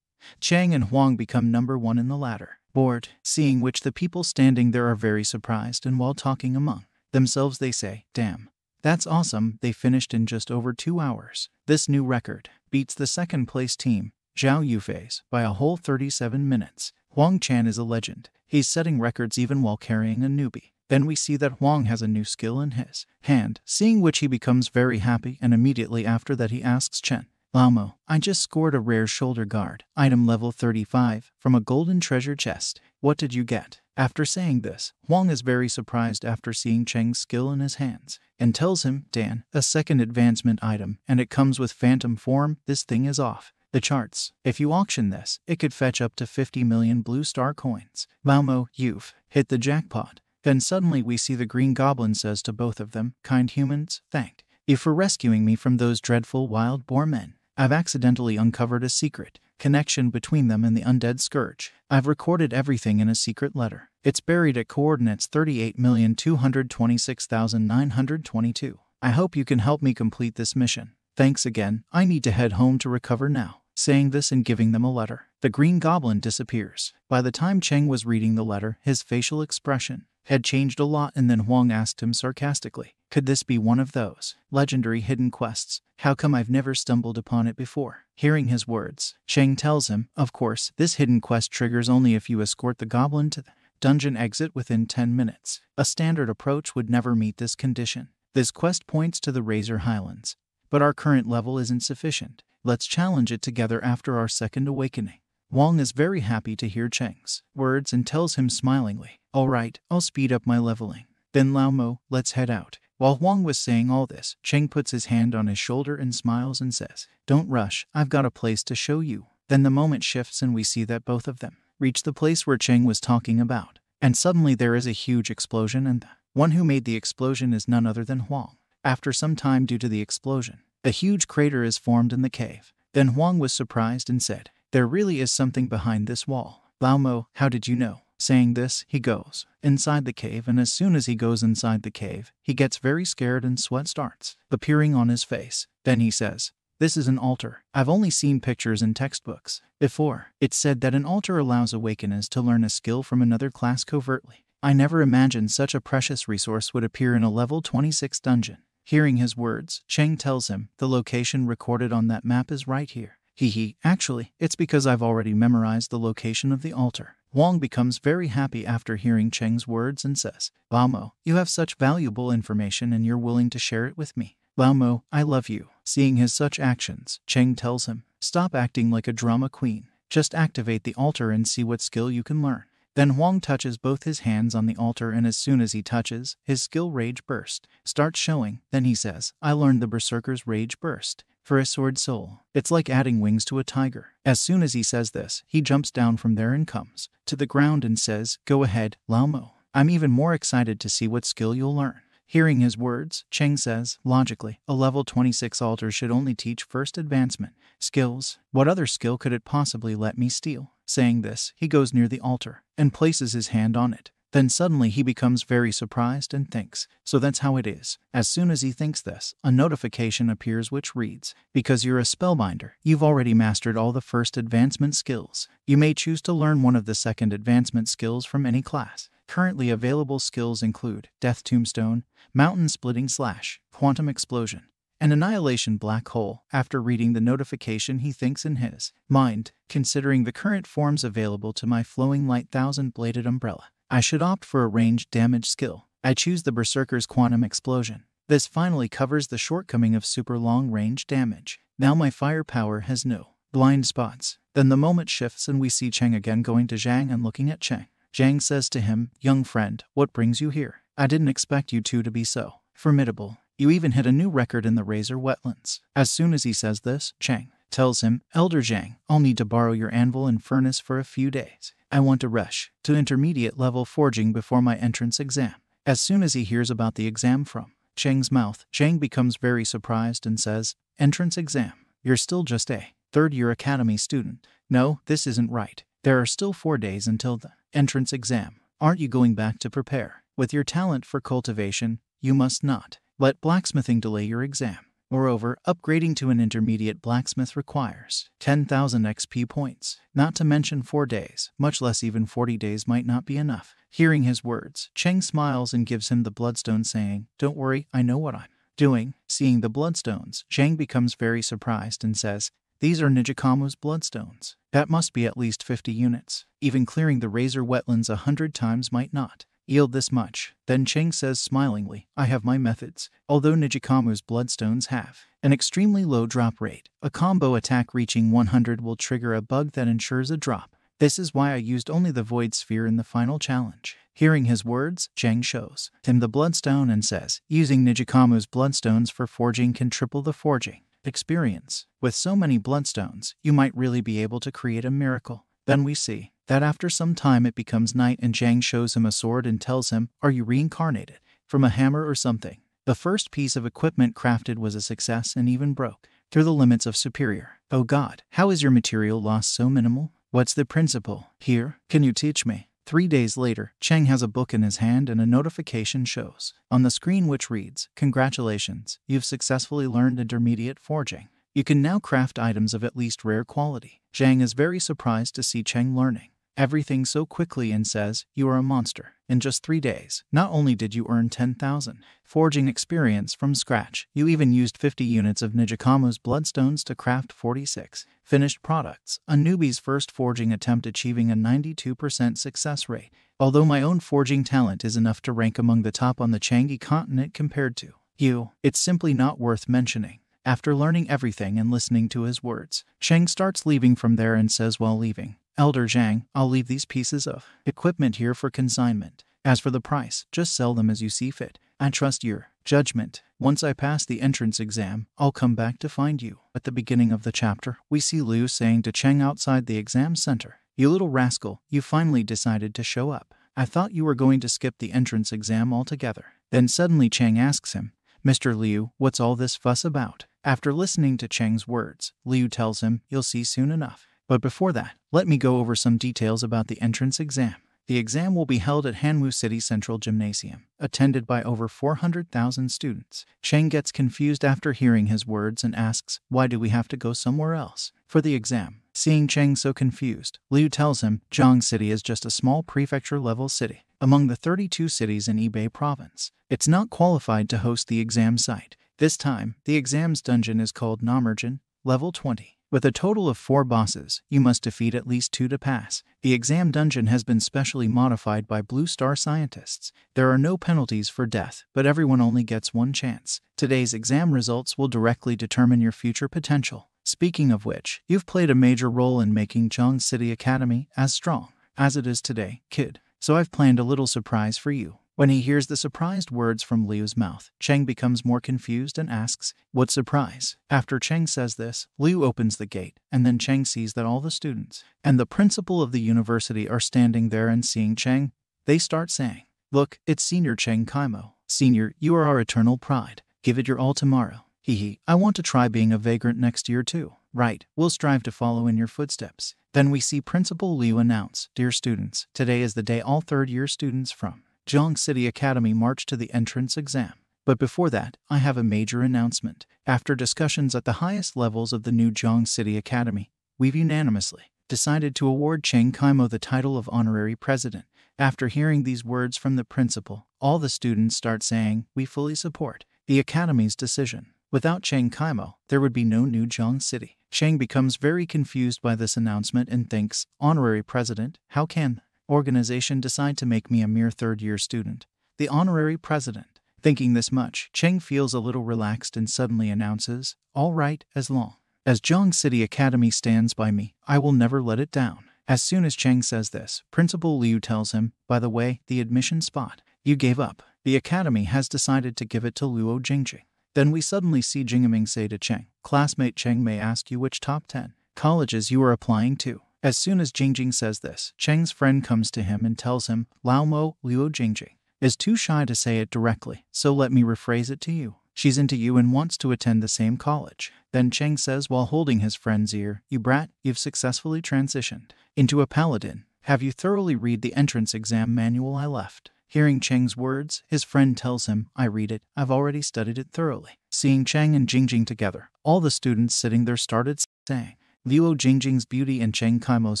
Chang and Huang become number 1 in the ladder board, seeing which the people standing there are very surprised, and while talking among themselves, they say, Damn, that's awesome, they finished in just over two hours. This new record beats the second place team, Zhao Yufei's, by a whole 37 minutes. Huang Chan is a legend. He's setting records even while carrying a newbie. Then we see that Huang has a new skill in his hand, seeing which he becomes very happy, and immediately after that he asks Cheng, Lao-Mo, I just scored a rare shoulder guard, item level 35, from a golden treasure chest. What did you get? After saying this, Huang is very surprised after seeing Cheng's skill in his hands and tells him, Dan, a second advancement item, and it comes with phantom form, this thing is off. The charts. If you auction this, it could fetch up to 50 million blue star coins. Lao-Mo, you've hit the jackpot. Then suddenly we see the Green Goblin says to both of them, Kind humans, thanked you for rescuing me from those dreadful wild boar men. I've accidentally uncovered a secret connection between them and the undead scourge. I've recorded everything in a secret letter. It's buried at coordinates 38,226,922. I hope you can help me complete this mission. Thanks again. I need to head home to recover now. Saying this and giving them a letter, the green goblin disappears. By the time Cheng was reading the letter, his facial expression had changed a lot, and then Huang asked him sarcastically, Could this be one of those legendary hidden quests? How come I've never stumbled upon it before? Hearing his words, Cheng tells him, Of course, this hidden quest triggers only if you escort the goblin to the dungeon exit within 10 minutes. A standard approach would never meet this condition. This quest points to the Razor Highlands, but our current level isn't sufficient. Let's challenge it together after our second awakening. Huang is very happy to hear Cheng's words and tells him smilingly, All right, I'll speed up my leveling. Then Lao-Mo, let's head out. While Huang was saying all this, Cheng puts his hand on his shoulder and smiles and says, Don't rush, I've got a place to show you. Then the moment shifts and we see that both of them reach the place where Cheng was talking about. And suddenly there is a huge explosion, and the one who made the explosion is none other than Huang. After some time, due to the explosion, a huge crater is formed in the cave. Then Huang was surprised and said, There really is something behind this wall. Lao-Mo, how did you know? Saying this, he goes inside the cave, and as soon as he goes inside the cave, he gets very scared and sweat starts appearing on his face. Then he says, This is an altar. I've only seen pictures in textbooks. Before, it said that an altar allows awakeners to learn a skill from another class covertly. I never imagined such a precious resource would appear in a level 26 dungeon. Hearing his words, Cheng tells him, The location recorded on that map is right here. Hee hee, actually, it's because I've already memorized the location of the altar. Huang becomes very happy after hearing Cheng's words and says, Lao-Mo, you have such valuable information and you're willing to share it with me. Lao-Mo, I love you. Seeing his such actions, Cheng tells him, Stop acting like a drama queen. Just activate the altar and see what skill you can learn. Then Huang touches both his hands on the altar, and as soon as he touches, his skill Rage Burst starts showing. Then he says, I learned the Berserker's Rage Burst. For a sword soul, it's like adding wings to a tiger. As soon as he says this, he jumps down from there and comes to the ground and says, Go ahead, Lao-Mo. I'm even more excited to see what skill you'll learn. Hearing his words, Cheng says, logically, a level 26 altar should only teach first advancement skills. What other skill could it possibly let me steal? Saying this, he goes near the altar and places his hand on it. Then suddenly he becomes very surprised and thinks, so that's how it is. As soon as he thinks this, a notification appears which reads, Because you're a spellbinder, you've already mastered all the first advancement skills. You may choose to learn one of the second advancement skills from any class. Currently available skills include Death Tombstone, Mountain Splitting Slash, Quantum Explosion, an annihilation black hole. After reading the notification, he thinks in his mind, considering the current forms available to my flowing light thousand bladed umbrella, I should opt for a ranged damage skill. I choose the Berserker's Quantum Explosion. This finally covers the shortcoming of super long range damage. Now my firepower has no blind spots. Then the moment shifts and we see Cheng again going to Zhang and looking at Cheng. Zhang says to him, Young friend, what brings you here? I didn't expect you two to be so formidable. You even hit a new record in the Razor Wetlands. As soon as he says this, Cheng tells him, Elder Zhang, I'll need to borrow your anvil and furnace for a few days. I want to rush to intermediate level forging before my entrance exam. As soon as he hears about the exam from Cheng's mouth, Cheng becomes very surprised and says, Entrance exam? You're still just a third year academy student. No, this isn't right. There are still four days until the entrance exam. Aren't you going back to prepare? With your talent for cultivation, you must not let blacksmithing delay your exam. Moreover, upgrading to an intermediate blacksmith requires 10,000 XP points. Not to mention 4 days, much less even 40 days might not be enough. Hearing his words, Cheng smiles and gives him the bloodstone, saying, Don't worry, I know what I'm doing. Seeing the bloodstones, Cheng becomes very surprised and says, These are Nijikamu's bloodstones. That must be at least 50 units. Even clearing the razor wetlands a hundred times might not yield this much. Then Cheng says smilingly, I have my methods. Although Nijikamu's bloodstones have an extremely low drop rate, a combo attack reaching 100 will trigger a bug that ensures a drop. This is why I used only the Void Sphere in the final challenge. Hearing his words, Cheng shows him the Bloodstone and says, using Nijikamu's Bloodstones for forging can triple the forging experience. With so many Bloodstones, you might really be able to create a miracle. Then we see that after some time it becomes night and Zhang shows him a sword and tells him, Are you reincarnated? From a hammer or something? The first piece of equipment crafted was a success and even broke through the limits of superior. Oh God, how is your material loss so minimal? What's the principle? Here, can you teach me? Three days later, Cheng has a book in his hand and a notification shows on the screen which reads, Congratulations, you've successfully learned intermediate forging. You can now craft items of at least rare quality. Zhang is very surprised to see Cheng learning everything so quickly and says, You are a monster. In just three days, not only did you earn 10,000 forging experience from scratch, you even used 50 units of Nijikamu's bloodstones to craft 46 finished products, a newbie's first forging attempt achieving a 92% success rate. Although my own forging talent is enough to rank among the top on the Changi continent compared to you, it's simply not worth mentioning. After learning everything and listening to his words, Cheng starts leaving from there and says while leaving, Elder Zhang, I'll leave these pieces of equipment here for consignment. As for the price, just sell them as you see fit. I trust your judgment. Once I pass the entrance exam, I'll come back to find you. At the beginning of the chapter, we see Liu saying to Cheng outside the exam center, You little rascal, you finally decided to show up. I thought you were going to skip the entrance exam altogether. Then suddenly Cheng asks him, Mr. Liu, what's all this fuss about? After listening to Cheng's words, Liu tells him, You'll see soon enough. But before that, let me go over some details about the entrance exam. The exam will be held at Hanwu City Central Gymnasium, attended by over 400,000 students. Cheng gets confused after hearing his words and asks, Why do we have to go somewhere else for the exam? Seeing Cheng so confused, Liu tells him Zhang City is just a small prefecture level city among the 32 cities in Hebei province. It's not qualified to host the exam site. This time, the exams dungeon is called Namergen, level 20. With a total of four bosses, you must defeat at least two to pass. The exam dungeon has been specially modified by Blue Star scientists. There are no penalties for death, but everyone only gets one chance. Today's exam results will directly determine your future potential. Speaking of which, you've played a major role in making Zhang City Academy as strong as it is today, kid. So I've planned a little surprise for you. When he hears the surprised words from Liu's mouth, Cheng becomes more confused and asks, What surprise? After Cheng says this, Liu opens the gate, and then Cheng sees that all the students and the principal of the university are standing there and seeing Cheng. They start saying, Look, it's Senior Cheng Kaimo. Senior, you are our eternal pride. Give it your all tomorrow. Hee hee, I want to try being a vagrant next year too. Right, we'll strive to follow in your footsteps. Then we see Principal Liu announce, Dear students, today is the day all third year students from Zhang City Academy march to the entrance exam. But before that, I have a major announcement. After discussions at the highest levels of the new Zhang City Academy, we've unanimously decided to award Cheng Kaimo the title of honorary president. After hearing these words from the principal, all the students start saying, We fully support the Academy's decision. Without Cheng Kaimo, there would be no new Zhang City. Cheng becomes very confused by this announcement and thinks, Honorary president, how can organization decide to make me a mere third year student, the honorary president. Thinking this much, Cheng feels a little relaxed and suddenly announces, All right, as long as Zhang City Academy stands by me, I will never let it down. As soon as Cheng says this, Principal Liu tells him, By the way, the admission spot you gave up. The academy has decided to give it to Luo Jingjing. Then we suddenly see Jingaming say to Cheng, Classmate Cheng may ask you which top 10 colleges you are applying to. As soon as Jingjing says this, Cheng's friend comes to him and tells him Lao Mo Liu Jingjing is too shy to say it directly, so let me rephrase it to you. She's into you and wants to attend the same college. Then Cheng says while holding his friend's ear, You brat, you've successfully transitioned into a paladin. Have you thoroughly read the entrance exam manual I left? Hearing Cheng's words, his friend tells him, I read it, I've already studied it thoroughly. Seeing Cheng and Jingjing together, all the students sitting there started saying, Luo Jingjing's beauty and Cheng Kaimo's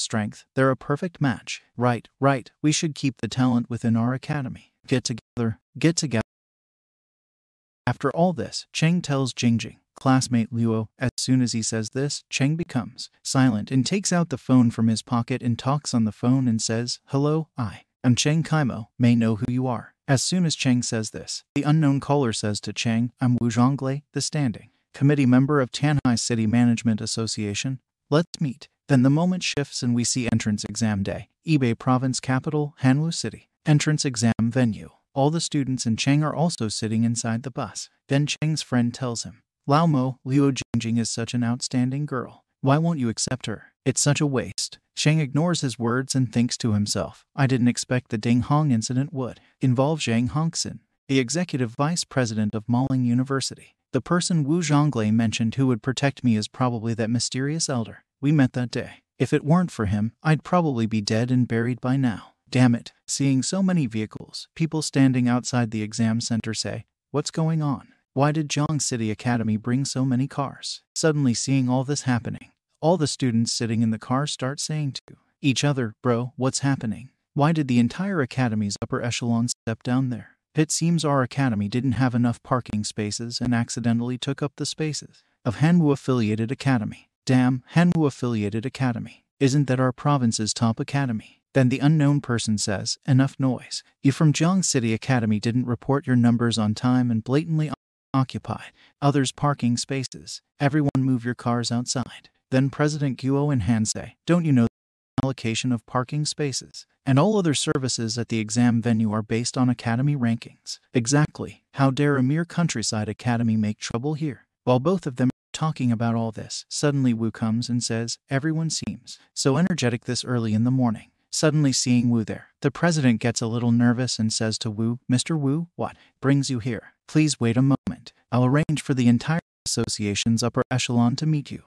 strength, they're a perfect match. Right, right, we should keep the talent within our academy. Get together, get together. After all this, Cheng tells Jingjing, classmate Luo, as soon as he says this, Cheng becomes silent and takes out the phone from his pocket and talks on the phone and says, Hello, I and Cheng Kaimo may know who you are. As soon as Cheng says this, the unknown caller says to Cheng, I'm Wu Zhonglei, the standing committee member of Tianhai City Management Association. Let's meet. Then the moment shifts and we see entrance exam day. Hebei province capital, Hanwu City. Entrance exam venue. All the students and Cheng are also sitting inside the bus. Then Cheng's friend tells him, Lao Mo, Liu Jingjing is such an outstanding girl. Why won't you accept her? It's such a waste. Cheng ignores his words and thinks to himself, I didn't expect the Ding Hong incident would involve Zhang Hongxin, the executive vice president of Maling University. The person Wu Zhonglei mentioned who would protect me is probably that mysterious elder. We met that day. If it weren't for him, I'd probably be dead and buried by now. Damn it. Seeing so many vehicles, people standing outside the exam center say, What's going on? Why did Jiang City Academy bring so many cars? Suddenly seeing all this happening, all the students sitting in the car start saying to each other, Bro, what's happening? Why did the entire academy's upper echelon step down there? It seems our academy didn't have enough parking spaces and accidentally took up the spaces of Hanwu affiliated academy. Damn, Hanwu affiliated academy. Isn't that our province's top academy? Then the unknown person says, Enough noise. You from Jiang City Academy didn't report your numbers on time and blatantly occupied others' parking spaces. Everyone move your cars outside. Then President Guo and Han say, Don't you know allocation of parking spaces? And all other services at the exam venue are based on academy rankings. Exactly. How dare a mere countryside academy make trouble here? While both of them are talking about all this, suddenly Wu comes and says, Everyone seems so energetic this early in the morning. Suddenly seeing Wu there, the president gets a little nervous and says to Wu, Mr. Wu, what brings you here? Please wait a moment. I'll arrange for the entire association's upper echelon to meet you.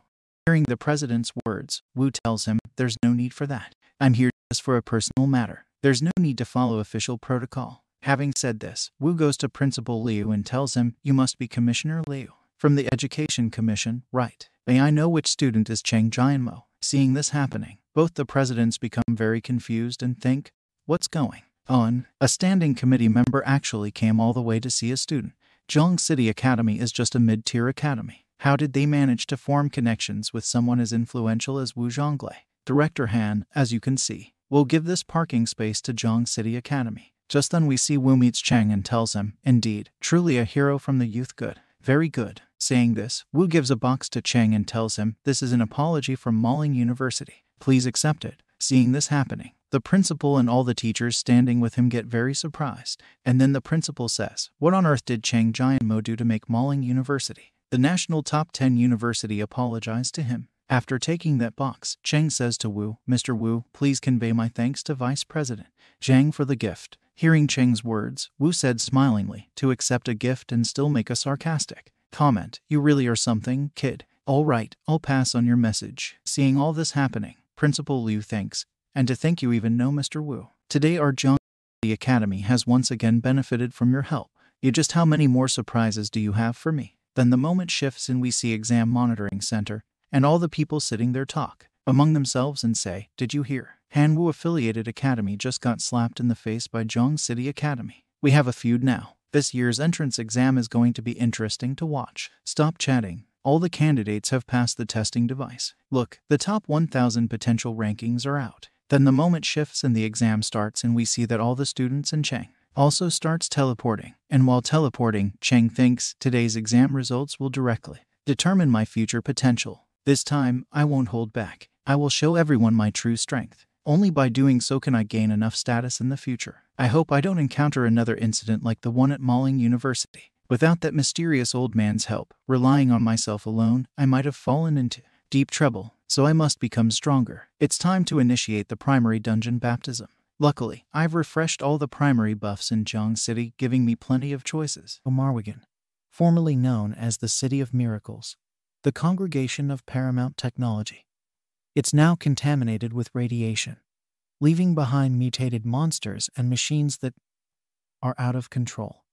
Hearing the president's words, Wu tells him, There's no need for that. I'm here just for a personal matter. There's no need to follow official protocol. Having said this, Wu goes to Principal Liu and tells him, You must be Commissioner Liu. From the Education Commission, right. May I know which student is Cheng Jianmo? Seeing this happening, both the presidents become very confused and think, What's going on? A standing committee member actually came all the way to see a student. Jiang City Academy is just a mid tier academy. How did they manage to form connections with someone as influential as Wu Zhonglei? Director Han, as you can see, will give this parking space to Jiang City Academy. Just then we see Wu meets Cheng and tells him, Indeed, truly a hero from the youth good. Very good. Saying this, Wu gives a box to Cheng and tells him, This is an apology from Maling University. Please accept it. Seeing this happening, the principal and all the teachers standing with him get very surprised. And then the principal says, What on earth did Cheng Jianmo do to make Maling University? The national top 10 university apologized to him. After taking that box, Cheng says to Wu, Mr. Wu, please convey my thanks to Vice President Zhang for the gift. Hearing Cheng's words, Wu said smilingly, to accept a gift and still make a sarcastic comment. You really are something, kid. All right, I'll pass on your message. Seeing all this happening, Principal Liu thanks, and to thank you even know Mr. Wu. Today our the Academy has once again benefited from your help. You just how many more surprises do you have for me? Then the moment shifts and we see exam monitoring center and all the people sitting there talk among themselves and say, Did you hear? Hanwu affiliated academy just got slapped in the face by Jiang City Academy. We have a feud now. This year's entrance exam is going to be interesting to watch. Stop chatting. All the candidates have passed the testing device. Look, the top 1,000 potential rankings are out. Then the moment shifts and the exam starts, and we see that all the students in Cheng also starts teleporting. And while teleporting, Cheng thinks today's exam results will directly determine my future potential. This time, I won't hold back. I will show everyone my true strength. Only by doing so can I gain enough status in the future. I hope I don't encounter another incident like the one at Maling University. Without that mysterious old man's help, relying on myself alone, I might have fallen into deep trouble, so I must become stronger. It's time to initiate the primary dungeon baptism. Luckily, I've refreshed all the primary buffs in Jiang City, giving me plenty of choices. Omarwigan, formerly known as the City of Miracles, the congregation of paramount technology. It's now contaminated with radiation, leaving behind mutated monsters and machines that are out of control.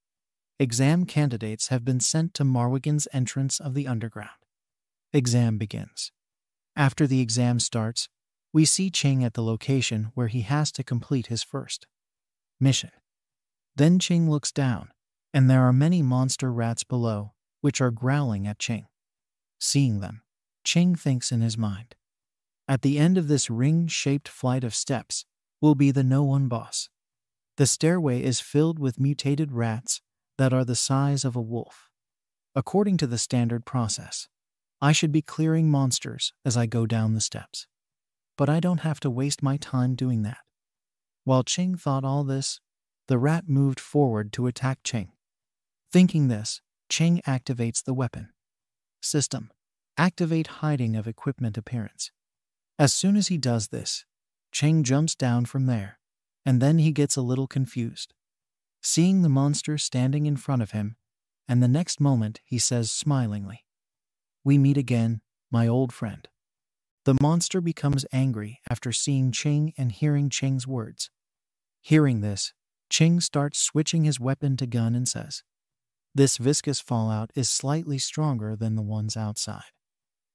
Exam candidates have been sent to Marwigan's entrance of the underground. Exam begins. After the exam starts, we see Ching at the location where he has to complete his first mission. Then Ching looks down, and there are many monster rats below, which are growling at Ching. Seeing them, Ching thinks in his mind. At the end of this ring shaped flight of steps will be the no one boss. The stairway is filled with mutated rats that are the size of a wolf. According to the standard process, I should be clearing monsters as I go down the steps. But I don't have to waste my time doing that. While Ching thought all this, the rat moved forward to attack Ching. Thinking this, Ching activates the weapon. System Activate hiding of equipment appearance. As soon as he does this, Ching jumps down from there, and then he gets a little confused. Seeing the monster standing in front of him, and the next moment he says smilingly, We meet again, my old friend. The monster becomes angry after seeing Ching and hearing Ching's words. Hearing this, Ching starts switching his weapon to gun and says, This viscous fallout is slightly stronger than the ones outside.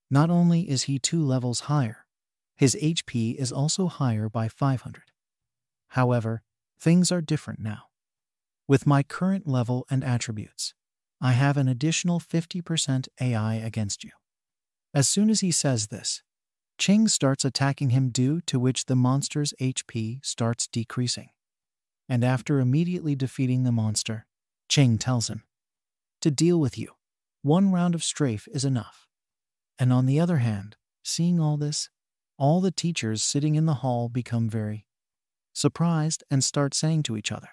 Not only is he two levels higher, his HP is also higher by 500. However, things are different now. With my current level and attributes, I have an additional 50% AI against you. As soon as he says this, Ching starts attacking him due to which the monster's HP starts decreasing. And after immediately defeating the monster, Ching tells him, To deal with you, one round of strafe is enough. And on the other hand, seeing all this, all the teachers sitting in the hall become very surprised and start saying to each other,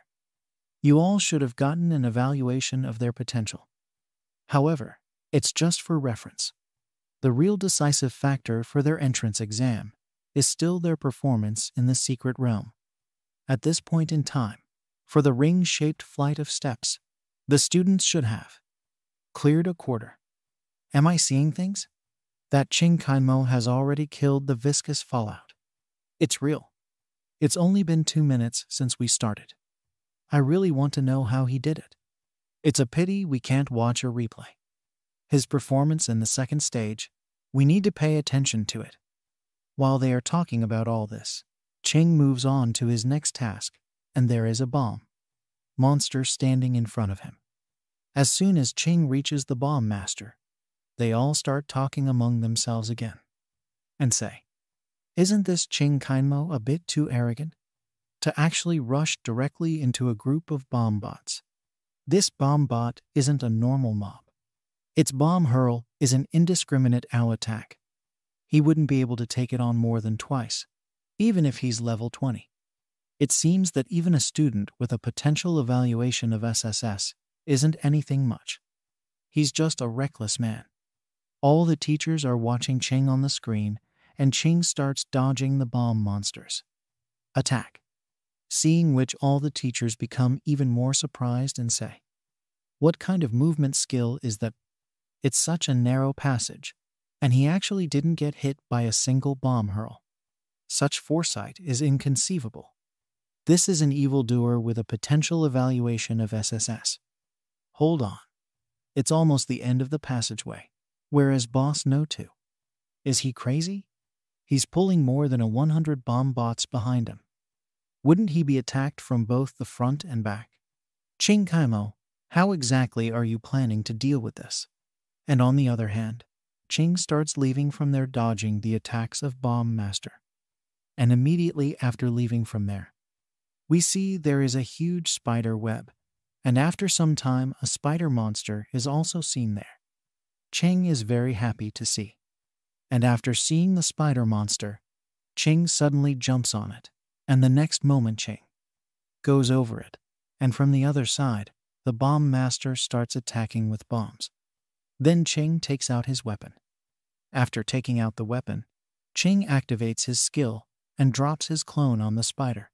You all should have gotten an evaluation of their potential. However, it's just for reference. The real decisive factor for their entrance exam is still their performance in the secret realm. At this point in time, for the ring shaped flight of steps, the students should have cleared a quarter. Am I seeing things? that Ching Kaimo has already killed the viscous fallout. It's real. It's only been two minutes since we started. I really want to know how he did it. It's a pity we can't watch a replay. His performance in the second stage, we need to pay attention to it. While they are talking about all this, Ching moves on to his next task, and there is a bomb monster standing in front of him. As soon as Ching reaches the bomb master, they all start talking among themselves again and say, Isn't this Ching Kaimo a bit too arrogant? To actually rush directly into a group of bomb bots. This bomb bot isn't a normal mob. Its bomb hurl is an indiscriminate owl attack. He wouldn't be able to take it on more than twice, even if he's level 20. It seems that even a student with a potential evaluation of SSS isn't anything much. He's just a reckless man. All the teachers are watching Ching on the screen, and Ching starts dodging the bomb monsters. Attack. Seeing which all the teachers become even more surprised and say, What kind of movement skill is that? It's such a narrow passage, and he actually didn't get hit by a single bomb hurl. Such foresight is inconceivable. This is an evildoer with a potential evaluation of SSS. Hold on. It's almost the end of the passageway Where is Boss No 2. Is he crazy? He's pulling more than a 100 bomb bots behind him. Wouldn't he be attacked from both the front and back? Ching Kaimo, how exactly are you planning to deal with this? And on the other hand, Ching starts leaving from there dodging the attacks of Bomb Master. And immediately after leaving from there, we see there is a huge spider web, and after some time a spider monster is also seen there. Cheng is very happy to see. And after seeing the spider monster, Ching suddenly jumps on it, and the next moment Ching goes over it, and from the other side, the bomb master starts attacking with bombs. Then Ching takes out his weapon. After taking out the weapon, Ching activates his skill and drops his clone on the spider.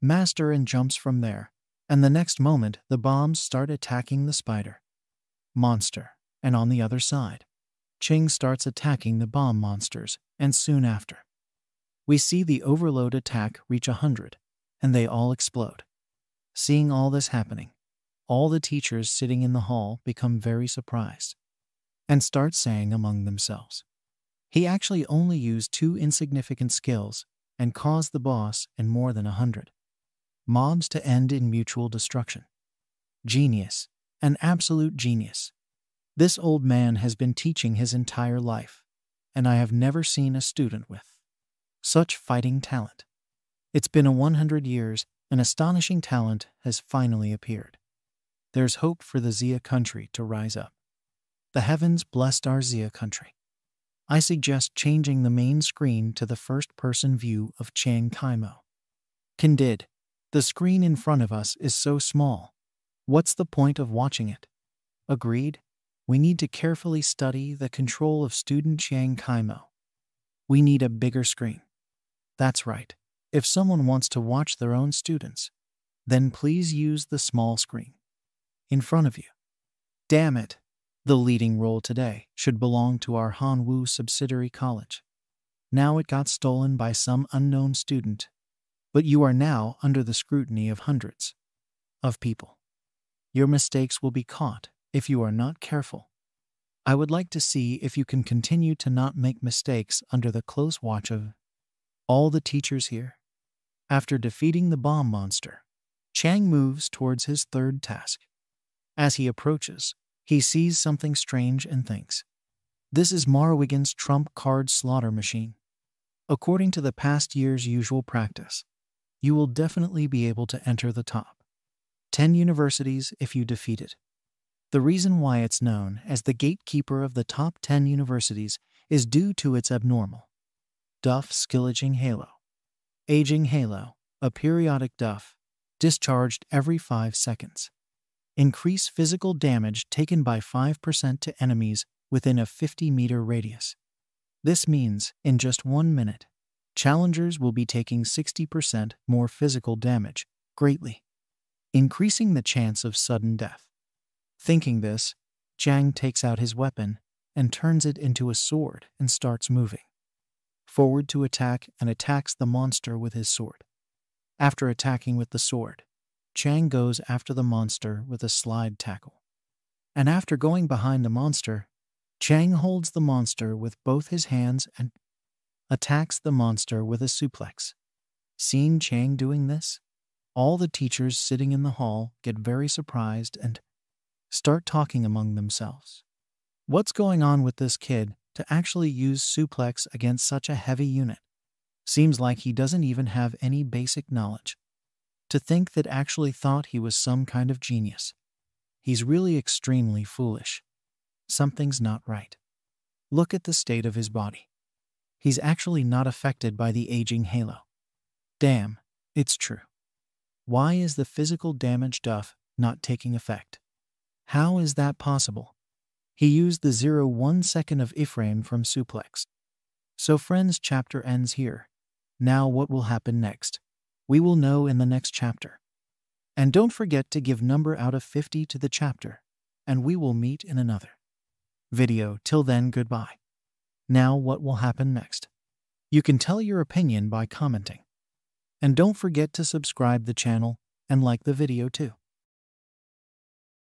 Master and jumps from there, and the next moment the bombs start attacking the spider. Monster and on the other side, Ching starts attacking the bomb monsters, and soon after, we see the overload attack reach a hundred, and they all explode. Seeing all this happening, all the teachers sitting in the hall become very surprised and start saying among themselves, He actually only used two insignificant skills and caused the boss and more than a hundred mobs to end in mutual destruction. Genius, an absolute genius. This old man has been teaching his entire life, and I have never seen a student with such fighting talent. It's been a 100 years An astonishing talent has finally appeared. There's hope for the Zia country to rise up. The heavens blessed our Zia country. I suggest changing the main screen to the first person view of Chiang Kai-mo. Candid. The screen in front of us is so small. What's the point of watching it? Agreed. We need to carefully study the control of student Chiang Kai-mo. We need a bigger screen. That's right. If someone wants to watch their own students, then please use the small screen in front of you. Damn it. The leading role today should belong to our Hanwoo subsidiary college. Now it got stolen by some unknown student, but you are now under the scrutiny of hundreds of people. Your mistakes will be caught if you are not careful. I would like to see if you can continue to not make mistakes under the close watch of all the teachers here. After defeating the bomb monster, Cheng moves towards his third task. As he approaches, he sees something strange and thinks, This is Marwigan's trump card slaughter machine. According to the past year's usual practice, you will definitely be able to enter the top 10 universities if you defeat it. The reason why it's known as the gatekeeper of the top 10 universities is due to its abnormal Duff Skillaging Halo. Aging Halo, a periodic Duff, discharged every 5 seconds. Increase physical damage taken by 5% to enemies within a 50 meter radius. This means, in just one minute, challengers will be taking 60% more physical damage, greatly increasing the chance of sudden death. Thinking this, Cheng takes out his weapon and turns it into a sword and starts moving forward to attack and attacks the monster with his sword. After attacking with the sword, Cheng goes after the monster with a slide tackle. And after going behind the monster, Cheng holds the monster with both his hands and attacks the monster with a suplex. Seeing Cheng doing this, all the teachers sitting in the hall get very surprised and start talking among themselves. What's going on with this kid to actually use suplex against such a heavy unit? Seems like he doesn't even have any basic knowledge. To think that actually thought he was some kind of genius. He's really extremely foolish. Something's not right. Look at the state of his body. He's actually not affected by the aging halo. Damn, it's true. Why is the physical damage duff not taking effect? How is that possible? He used the 0 1 second of iframe from suplex. So friends chapter ends here. Now what will happen next? We will know in the next chapter. And don't forget to give number out of 50 to the chapter, and we will meet in another video. Till then, goodbye. Now what will happen next? You can tell your opinion by commenting. And don't forget to subscribe the channel and like the video too.